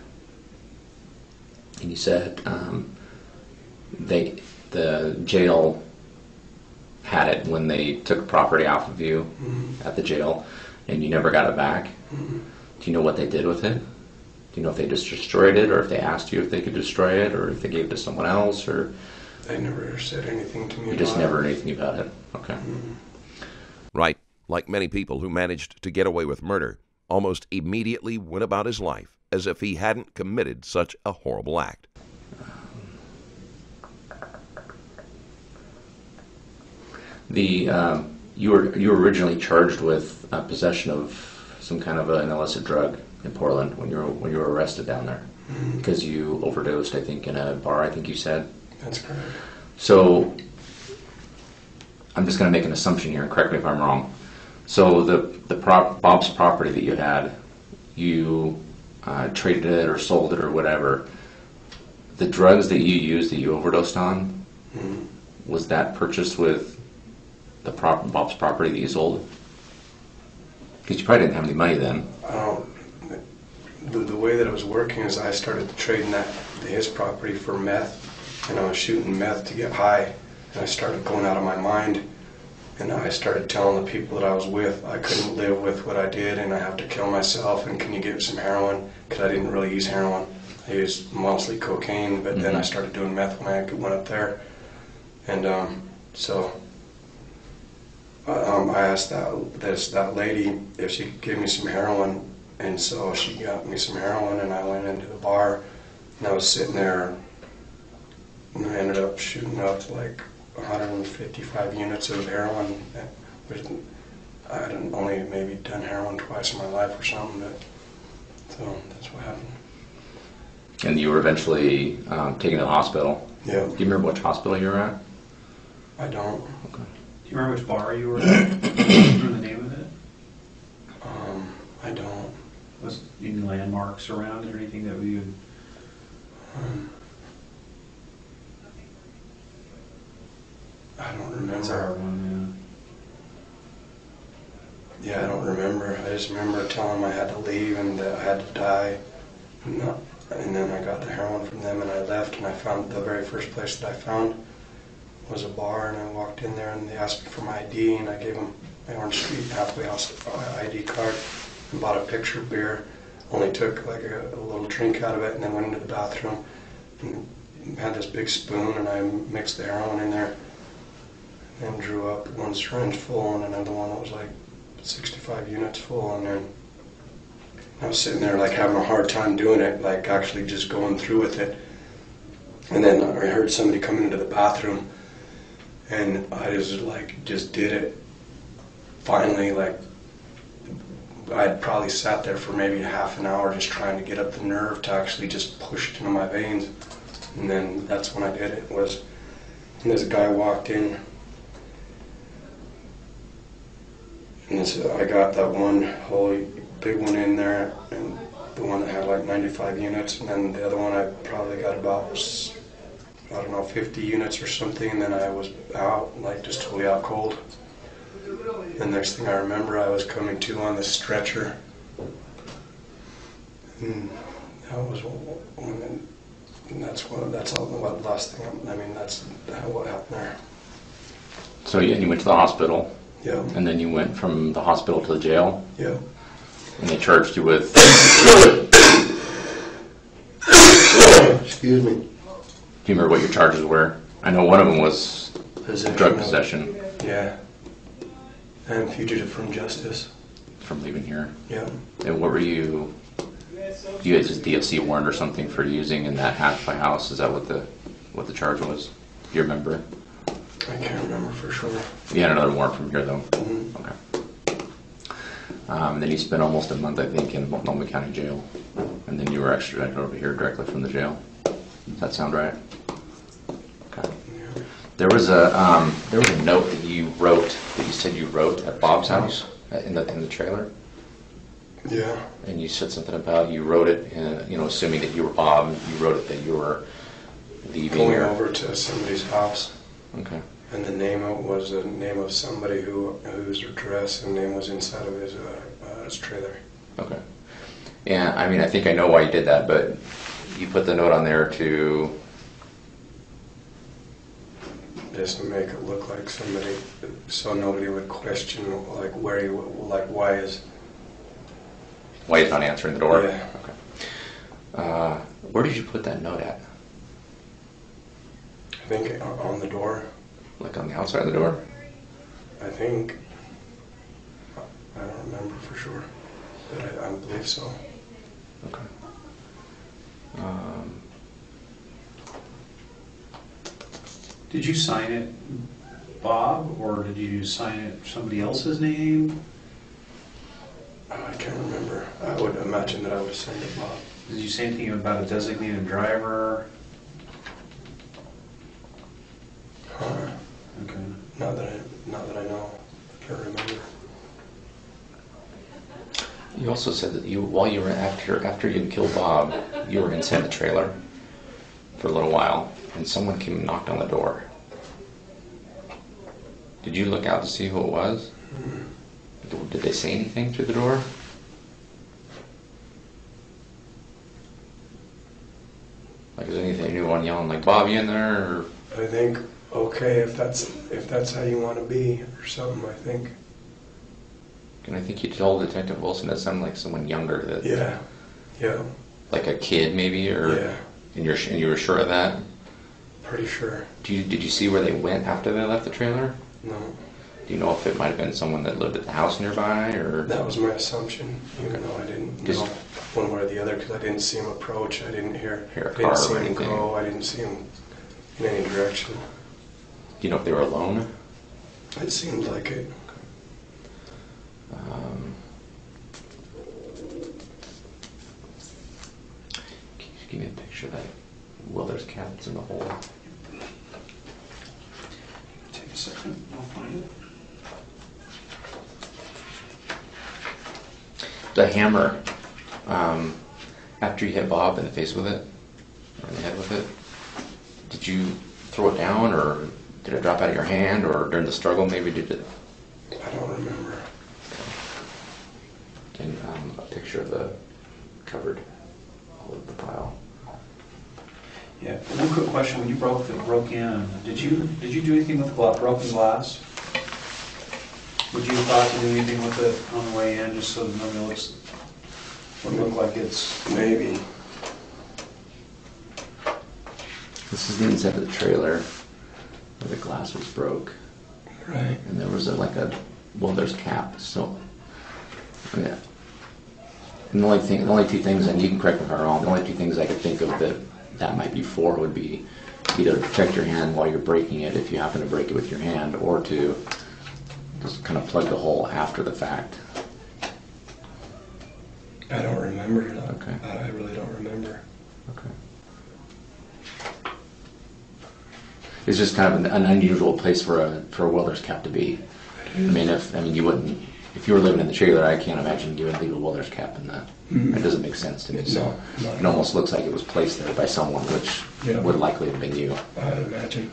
And you said um, they the jail had it when they took property off of you mm-hmm. at the jail, and you never got it back. Mm-hmm. Do you know what they did with it? Do you know if they just destroyed it, or if they asked you if they could destroy it, or if they gave it to someone else, or They never said anything to me. you just never it. knew anything about it? Okay. Mm-hmm. Wright. like many people who managed to get away with murder, almost immediately went about his life as if he hadn't committed such a horrible act. The um, you were you were originally charged with uh, possession of some kind of an illicit drug in Portland when you were when you were arrested down there because you overdosed. I think in a bar. I think you said. That's correct. So I'm just going to make an assumption here, and correct me if I'm wrong. So the the prop, Bob's property that you had, you uh, traded it or sold it or whatever. The drugs that you used that you overdosed on, was that purchased with the prop, Bob's property that you sold? Because you probably didn't have any money then. Don't. The, the way that it was working is I started trading that his property for meth, and I was shooting meth to get high, and I started going out of my mind, and I started telling the people that I was with I couldn't live with what I did, and I have to kill myself, and can you give me some heroin? Because I didn't really use heroin. I used mostly cocaine, but then I started doing meth when I went up there, and um, so um, I asked that this that lady if she could give me some heroin, and so she got me some heroin, and I went into the bar, and I was sitting there, and I ended up shooting up like 155 units of heroin, which I had only maybe done heroin twice in my life or something, but so that's what happened. And you were eventually um, taken to the hospital. Yeah, Do you remember which hospital you were at? I don't. Do you remember which bar you were at? Do you remember the name of it? Um, I don't. Was any landmarks around it or anything that we would? Um, I don't That's our remember. one, Yeah, I don't remember. I just remember telling them I had to leave and that I had to die. And, not, and then I got the heroin from them and I left and I found the very first place that I found was a bar and I walked in there and they asked me for my ID and I gave them my Orange Street halfway house ID card and bought a picture of beer. Only took like a, a little drink out of it and then went into the bathroom and had this big spoon and I mixed the heroin in there and drew up one syringe full and another one that was like 65 units full and then I was sitting there like having a hard time doing it, like actually just going through with it. And then I heard somebody coming into the bathroom and I just like just did it. Finally, like I'd probably sat there for maybe half an hour just trying to get up the nerve to actually just push it into my veins. And then that's when I did it was this guy walked in And this, I got that one whole big one in there, and the one that had like 95 units, and then the other one I probably got about, I don't know, 50 units or something, and then I was out, like just totally out cold. The next thing I remember, I was coming to on the stretcher. And that was wh- when, and that's what, that's all, what last thing, I mean, that's how- what happened there. So you, and you went to the hospital, Yeah, and then you went from the hospital to the jail, yeah. and they charged you with. Excuse me. Do you remember what your charges were? I know one of them was Possession drug of- possession Yeah. And fugitive from justice. from leaving here. Yeah. And what were you? You had just DFC warrant or something for using in that half Hathaway house. Is that what the what the charge was? Do you remember? I can't remember for sure. You had another warrant from here though. Mhm. Okay. Um, then you spent almost a month, I think, in Multnomah County Jail, and then you were extradited over here directly from the jail. Does that sound right? Okay. There was a um, there was a note that you wrote that you said you wrote at Bob's house uh, in the in the trailer. Yeah. and you said something about you wrote it, uh, you know, assuming that you were Bob, you wrote it that you were leaving. Going or- over to somebody's house, Okay. and the name of- was the name of somebody who whose address and name was inside of his uh, uh, his trailer. Okay. And I mean, I think I know why you did that, but you put the note on there to, just to make it look like somebody, so nobody would question like where he, like why is. why he's not answering the door? Yeah. Okay. Uh, where did you put that note at? I think on on the door. Like on the outside of the door? I think. I don't remember for sure, but I, I believe so. Okay. Did you sign it, Bob, or did you sign it somebody else's name? I can't remember. I would imagine that I would have sent it Bob. Did you say anything about a designated driver? Huh. Okay. Not that I, not that I know. I can't remember. you also said that you, while you were after after you killed Bob, you were inside the trailer for a little while, and someone came and knocked on the door. Did you look out to see who it was? Did they say anything through the door? Like, is anything anyone yelling like "Bob, you in there?" Or I think okay if that's if that's how you want to be or something. I think. and I think you told Detective Wilson that sounded like someone younger, that Yeah. Yeah. like a kid maybe, or Yeah. And you're and you were sure of that. Pretty sure. Do you, did you see where they went after they left the trailer? No. Do you know if it might have been someone that lived at the house nearby, or That was my assumption, even though I didn't Just- know one way or the other because I didn't see him approach. I didn't hear. Hear a I didn't car see or him anything. go. I didn't see him in any direction. do you know if they were alone? It seemed like it. Um, can you just give me a picture that? Well, there's cats in the hole. Take a second, I'll find it. The hammer. Um, after you hit Bob in the face with it, or in the head with it, did you throw it down, or did it drop out of your hand, or during the struggle maybe did it? I don't remember. And um, a picture of the covered all of the pile. Yeah, one quick question, when you broke, the broke in, did you, did you do anything with the gla- broken glass? Would you have thought to do anything with it on the way in, just so that nobody looks, would look like it's, Maybe. This is the inside of the trailer where the glass was broke. Right. And there was a, like a welder's cap, so, yeah. And the only thing, the only two things, and you can correct me if I'm wrong, the only two things I could think of that that might be for would be either to protect your hand while you're breaking it, if you happen to break it with your hand, or to just kind of plug the hole after the fact. I don't remember. That. Okay. I really don't remember. Okay. It's just kind of an, an unusual place for a for a welder's cap to be. I mean, if I mean you wouldn't if you were living in the trailer, I can't imagine you would leave a welder's cap in that. It doesn't make sense to me. So No, no. it almost looks like it was placed there by someone, which Yeah. would likely have been you. I'd imagine.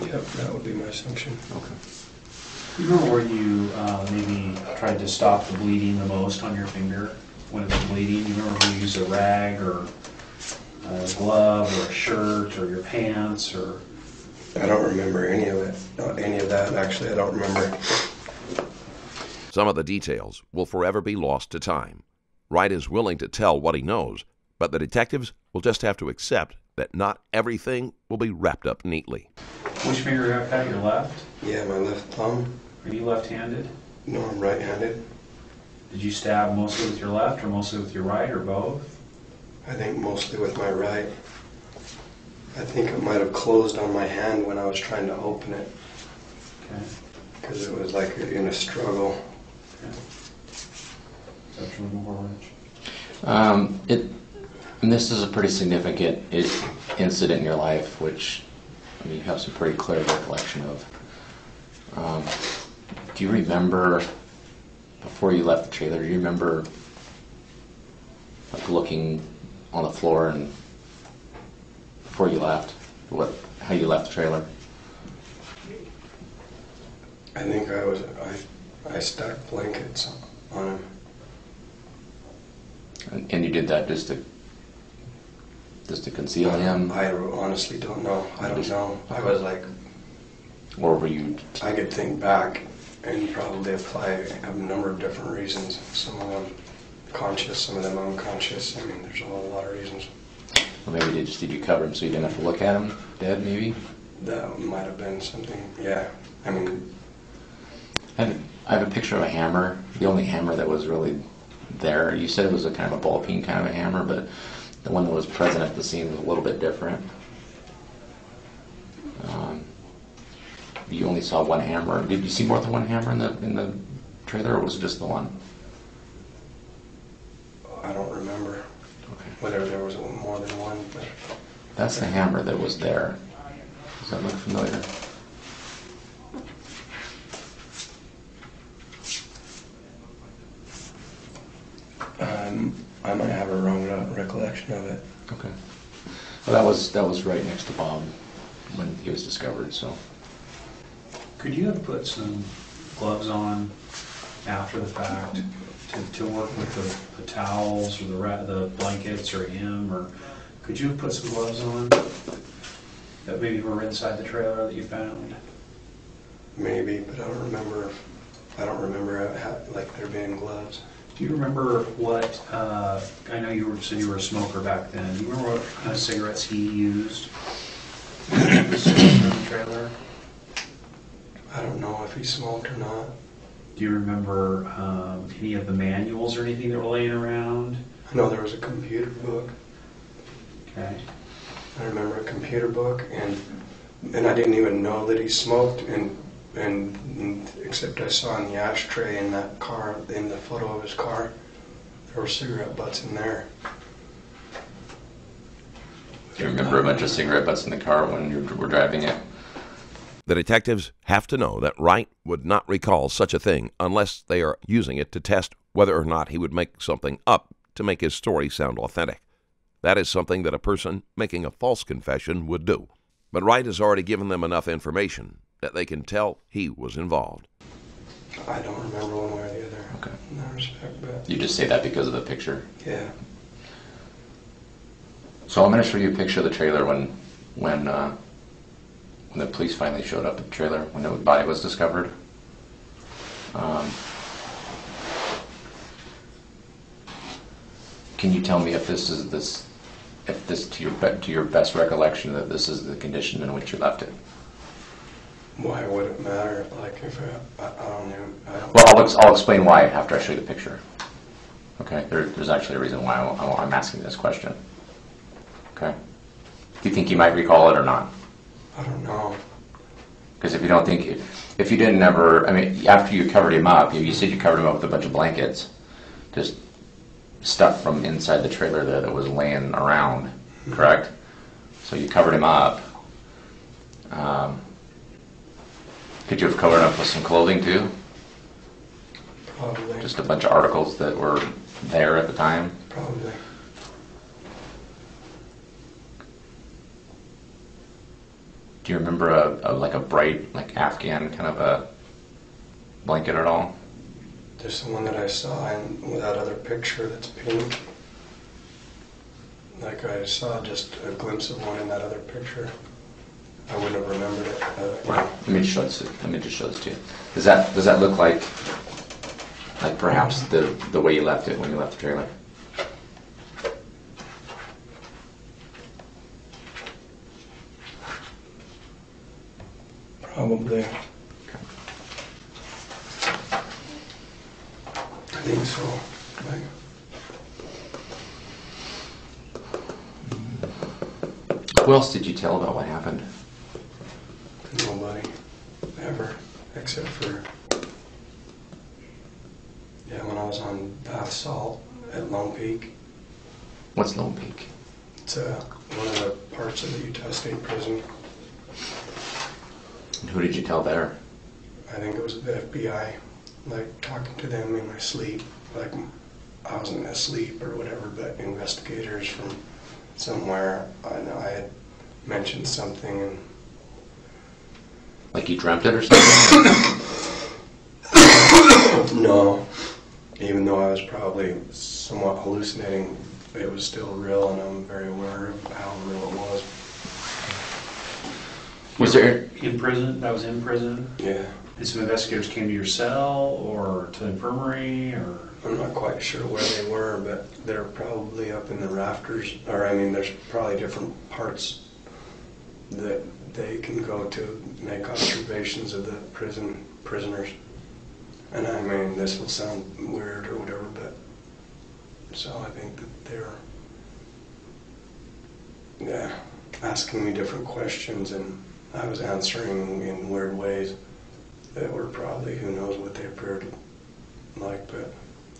Yep, that would be my assumption. Okay. you remember where you uh, maybe tried to stop the bleeding the most on your finger when it was bleeding? You remember if you used a rag or a glove or a shirt or your pants or? I don't remember any of it. Not any of that. Actually, I don't remember. Some of the details will forever be lost to time. Wright is willing to tell what he knows, but the detectives will just have to accept that not everything will be wrapped up neatly. Which finger you have got, your left? Yeah, my left thumb. Are you left-handed? No, I'm right-handed. Did you stab mostly with your left or mostly with your right or both? I think mostly with my right. I think it might have closed on my hand when I was trying to open it Okay. because it was like in a struggle. Okay. Is that what you're looking for, Rich? Um, it, and this is a pretty significant i incident in your life, which I mean, you have some pretty clear recollection of. Um, do you remember before you left the trailer, do you remember like looking on the floor and before you left, what how you left the trailer? I think I was, I, I stacked blankets on him. And, and you did that just to just to conceal him, I honestly don't know. I don't know. I was like, or were you? I could think back and probably apply a number of different reasons. Some of them conscious, some of them unconscious. I mean, there's a whole lot of reasons. Or maybe did, just, did you cover him so you didn't have to look at him dead? Maybe. That might have been something. Yeah. I mean, I I have a picture of a hammer. The only hammer that was really there. You said it was a kind of a ball peen kind of a hammer, but the one that was present at the scene was a little bit different. Um, you only saw one hammer. Did you see more than one hammer in the in the trailer, or was it just the one? I don't remember Okay. whether there was more than one, but That's the hammer that was there. Does that look familiar? Um, I might have a wrong re- recollection of it. Okay. Well, that was that was right next to Bob when he was discovered. So. Could you have put some gloves on after the fact to, to work with the, the towels or the ra- the blankets or him, or could you have put some gloves on that maybe were inside the trailer that you found? Maybe, but I don't remember. I don't remember how, like there being gloves. Do you remember what, uh, I know you were, said you were a smoker back then, do you remember what kind of cigarettes he used? in the trailer? I don't know if he smoked or not. Do you remember um, any of the manuals or anything that were laying around? I know there was a computer book. Okay. I remember a computer book, and and I didn't even know that he smoked, and and except I saw in the ashtray in that car, in the photo of his car, there were cigarette butts in there. Do you remember a bunch of cigarette butts in the car when you were driving it? The detectives have to know that Wright would not recall such a thing unless they are using it to test whether or not he would make something up to make his story sound authentic. That is something that a person making a false confession would do. But Wright has already given them enough information that they can tell he was involved. I don't remember one way or the other. Okay. In that respect, but You just say that because of the picture. yeah. So I'm going to show you a picture of the trailer when when uh, when the police finally showed up at the trailer when the body was discovered. Um, can you tell me if this is this if this to your to your best recollection that this is the condition in which you left it? Why would it matter? Like if I, I, I don't know. I don't. Well, I'll, ex- I'll explain why after I show you the picture. Okay, there, there's actually a reason why I- I'm asking this question. Okay, do you think you might recall it or not? I don't know. Because if you don't think, if, if you didn't ever, I mean, after you covered him up, you, you said you covered him up with a bunch of blankets, just stuff from inside the trailer there that was laying around, correct? So you covered him up. Um, could you have covered up with some clothing too? Probably. Just a bunch of articles that were there at the time? Probably. Do you remember a, a like a bright, like Afghan kind of a blanket at all? There's the one that I saw in with that other picture that's pink. Like I saw just a glimpse of one in that other picture. I wouldn't have remembered it. Uh. Let me just show this. Let me just show this to you. Does that does that look like like perhaps the the way you left it when you left the trailer? Probably. I think so. Like, Who else did you tell about what happened? Nobody ever, except for yeah, when I was on bath salt at Lone Peak. What's Lone Peak? It's uh, one of the parts of the Utah State Prison. And who did you tell there? I think it was the FBI. like talking to them in my sleep, like I wasn't asleep or whatever, but investigators from somewhere, I know I had mentioned something and Like you dreamt it or something? no, even though I was probably somewhat hallucinating, it was still real and I'm very aware of how real it was. Was there, In prison, that was in prison? Yeah, And some investigators came to your cell or to the infirmary or? I'm not quite sure where they were, but they're probably up in the rafters, or I mean, there's probably different parts that they can go to make observations of the prison prisoners. And I mean, this will sound weird or whatever, but so I think that they're yeah asking me different questions, and I was answering in weird ways that were probably who knows what they appeared like, but.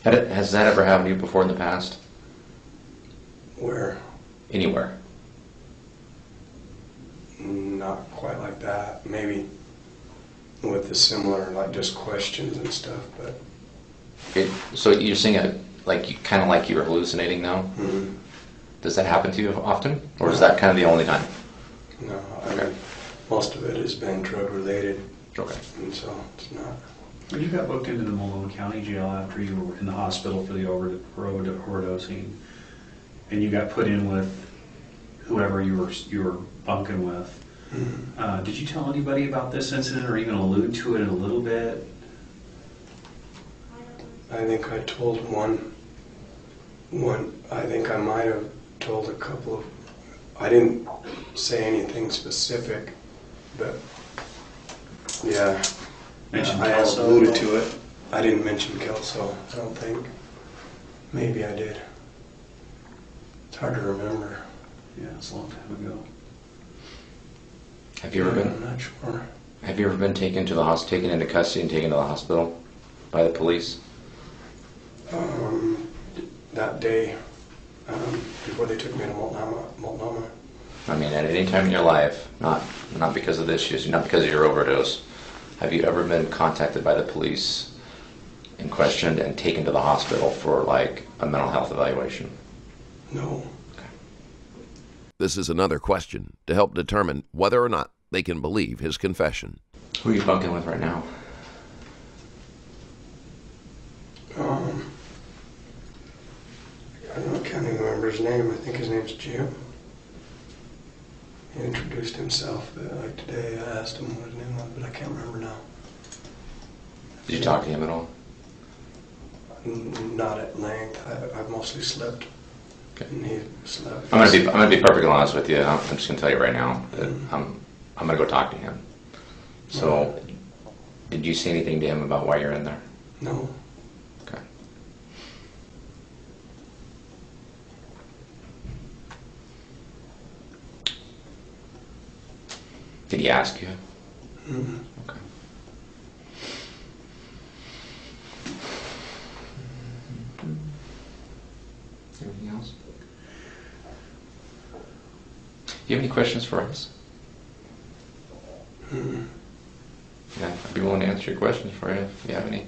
had it, has that ever happened to you before in the past? Where Anywhere? Not quite like that. Maybe with the similar, like just questions and stuff. But Okay, so you're saying it like you kind of like you were hallucinating now? mm, Does that happen to you often, or is that kind of the only time? no, I Okay. mean, most of it has been drug related, Okay. and so it's not. When you got booked into the Multnomah County Jail after you were in the hospital for the over- over- overdosing, and you got put in with whoever you were you were bunking with, Mm. uh, did you tell anybody about this incident or even allude to it a little bit? I think I told one. One, I think I might have told a couple of. I didn't say anything specific, but yeah. Mentioned I Kelso? alluded to it. I didn't mention Kelso, I don't think. Maybe I did. It's hard to remember. Yeah, it's a long time ago. Have you ever I'm been not sure. Have you ever been taken to the hos taken into custody and taken to the hospital by the police? Um, that day, um, before they took me to Multnomah, Multnomah, I mean, at any time in your life, not not because of this issue, not because of your overdose, have you ever been contacted by the police and questioned and taken to the hospital for like a mental health evaluation? no. This is another question to help determine whether or not they can believe his confession. Who are you bunking with right now? Um, I don't, can't even remember his name. I think his name's Jim. He introduced himself. Uh, like today, I asked him what his name was, but I can't remember now. Did you talk to him at all? Not at length. I, I've mostly slept, Okay. and he slept. I'm gonna be I'm gonna be perfectly honest with you. I'm I'm just gonna tell you right now that I'm I'm gonna go talk to him. So, did you say anything to him about why you're in there? No, Okay. Did he ask you? mm, Okay. Anything else? Do you have any questions for us? mm, Yeah, I'd be willing to answer your questions for you if you have any.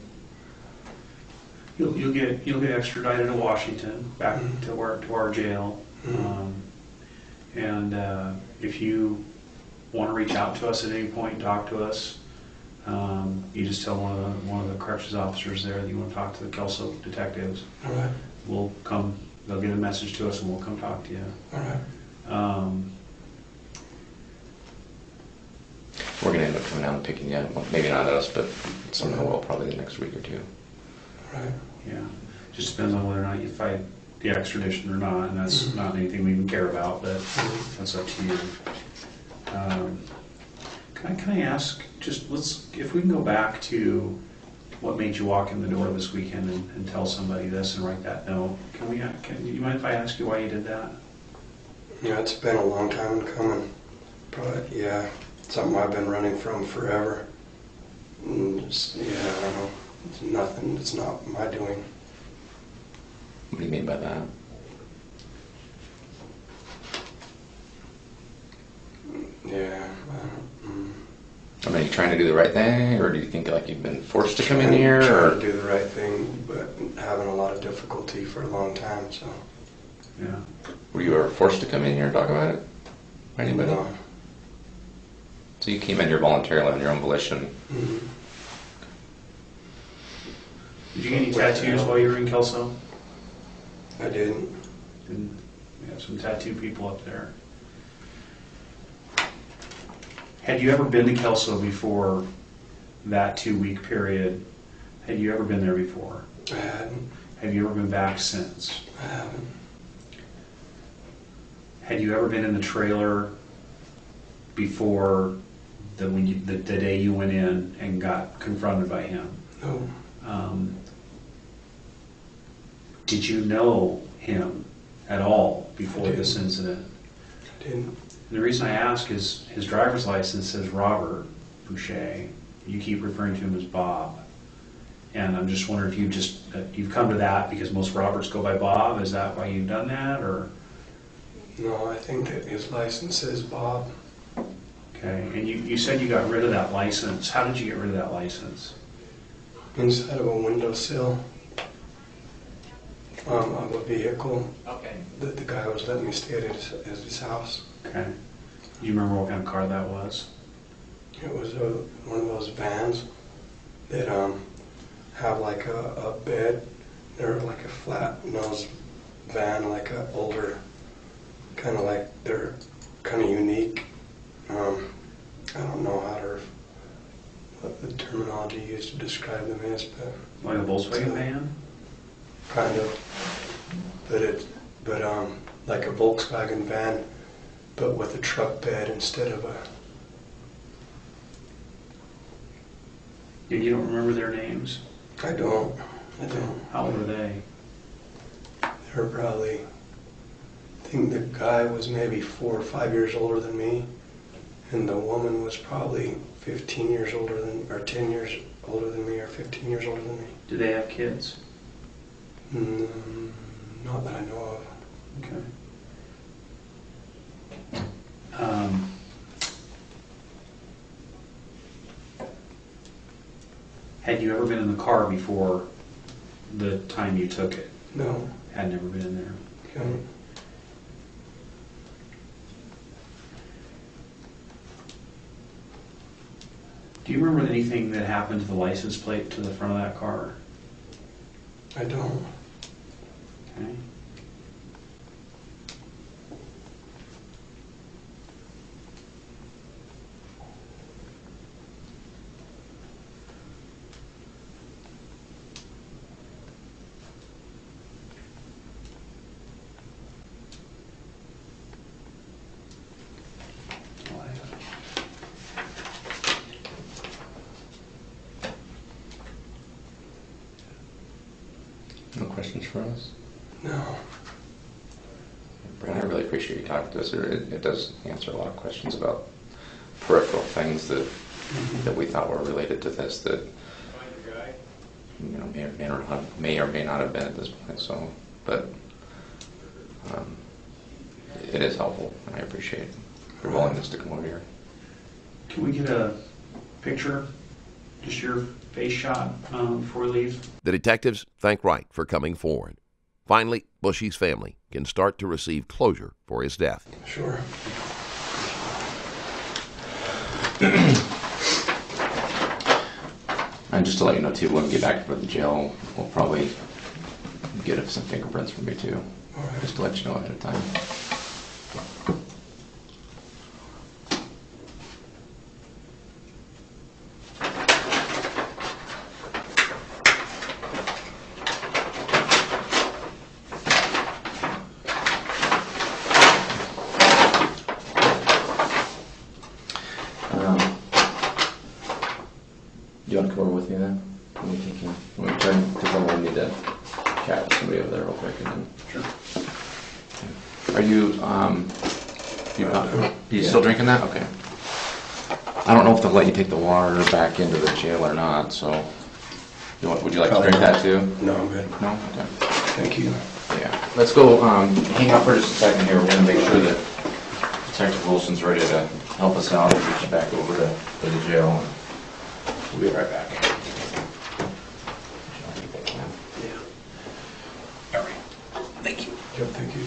You'll, you'll get you'll get extradited to Washington back to our to our jail, Mhm. um, and uh, if you want to reach out to us at any point, and talk to us. Um, you just tell one of the one of the corrections officers there that you want to talk to the Kelso detectives. all right, We'll come. They'll get a message to us, and we'll come talk to you. all right. Um, We're gonna end up coming down and picking you up. Well, maybe not us, but someone will probably the next week or two. all right. yeah, just depends on whether or not you fight the extradition or not, and that's not anything we even care about, but that's up to you. Um, Can I, can I ask, just let's, if we can go back to what made you walk in the door this weekend and, and tell somebody this and write that note, can we, can, you mind if I ask you why you did that? Yeah, it's been a long time coming. But yeah, something I've been running from forever. And just, yeah, I don't know. It's nothing. It's not my doing. What do you mean by that? Yeah, I don't. Mm. I mean, you trying to do the right thing, or do you think like you've been forced to come in Trying- here? Trying Or? to do the right thing, but having a lot of difficulty for a long time, so. Yeah. Were you ever forced to come in here and talk about it? By anybody? No. So you came in here voluntarily on your own volition. Mhm. Did you get any tattoos while you were in Kelso? I didn't. Didn't- We have some tattoo people up there. Had you ever been to Kelso before that two-week period? Had you ever been there before? I hadn't. Have you ever been back since? I haven't. Had you ever been in the trailer before the, when you, the, the day you went in and got confronted by him? No. Um, Did you know him at all before this incident? I didn't. And the reason I ask is his driver's license says Robert Boucher. You keep referring to him as Bob. And I'm just wondering if you just, uh, you've come to that because most Roberts go by Bob? Is that why you've done that or? No, I think that his license says Bob. Okay, and you, you said you got rid of that license. How did you get rid of that license? Inside of a windowsill um, of a vehicle Okay. that the guy was letting me stay at his, at his house. Okay. Do you remember what kind of car that was? It was a, one of those vans that um, have like a, a bed. They're like a flat nose van, like a older, kind of like they're kind of unique. Um, I don't know how to what the terminology used to describe them is, but Like a Volkswagen van? kind of. But it, but um, like a Volkswagen van, but with a truck bed instead of a. And you don't remember their names? I don't. I don't. How old are they? They're probably, I think the guy was maybe four or five years older than me, and the woman was probably 15 years older than, or 10 years older than me, or 15 years older than me. Do they have kids? Mm, not that I know of. Okay. Um, Had you ever been in the car before the time you took it? No. Had never been in there? Okay. Do you remember anything that happened to the license plate to the front of that car? I don't. Okay. No questions for us? No. Brent, I really appreciate you talking to us. It, it does answer a lot of questions about peripheral things that, that we thought were related to this that, you know, may or may not, may or may not have been at this point, so, but, um, it is helpful, and I appreciate your willingness to come over here. Can we get a picture, just your face shot um, before we leave? The detectives thank Wright for coming forward. Finally, Bushy's family can start to receive closure for his death. Sure. And just to let you know too, when we get back from the jail, we'll probably get some fingerprints from you too, All right. just to let you know ahead of time. Um, You want to come over with me then? When we take him, when we turn, because I'm gonna need to chat with somebody over there real quick and then. Sure. Are you, um, you, uh, you still drinking that? Okay. I don't know if they'll let you take the water back into the jail or not, so. You want, would you like to drink that too? No, I'm good. No? Okay. Thank you. Yeah. Let's go, um, hang out for just a second here. We're gonna make sure that Detective Wilson's ready to help us out and get you back over to, to the jail. We'll be right back. Yeah. All right. Thank you. Yep, thank you.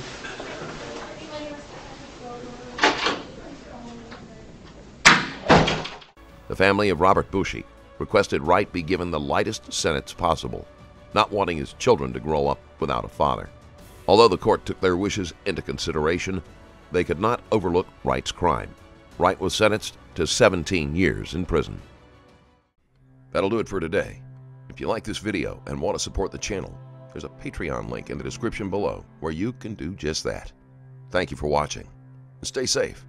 The family of Robert Bushy requested Wright be given the lightest sentence possible, not wanting his children to grow up without a father. Although the court took their wishes into consideration, they could not overlook Wright's crime. Wright was sentenced to 17 years in prison. That'll do it for today. If you like this video and want to support the channel, there's a Patreon link in the description below where you can do just that. Thank you for watching. Stay safe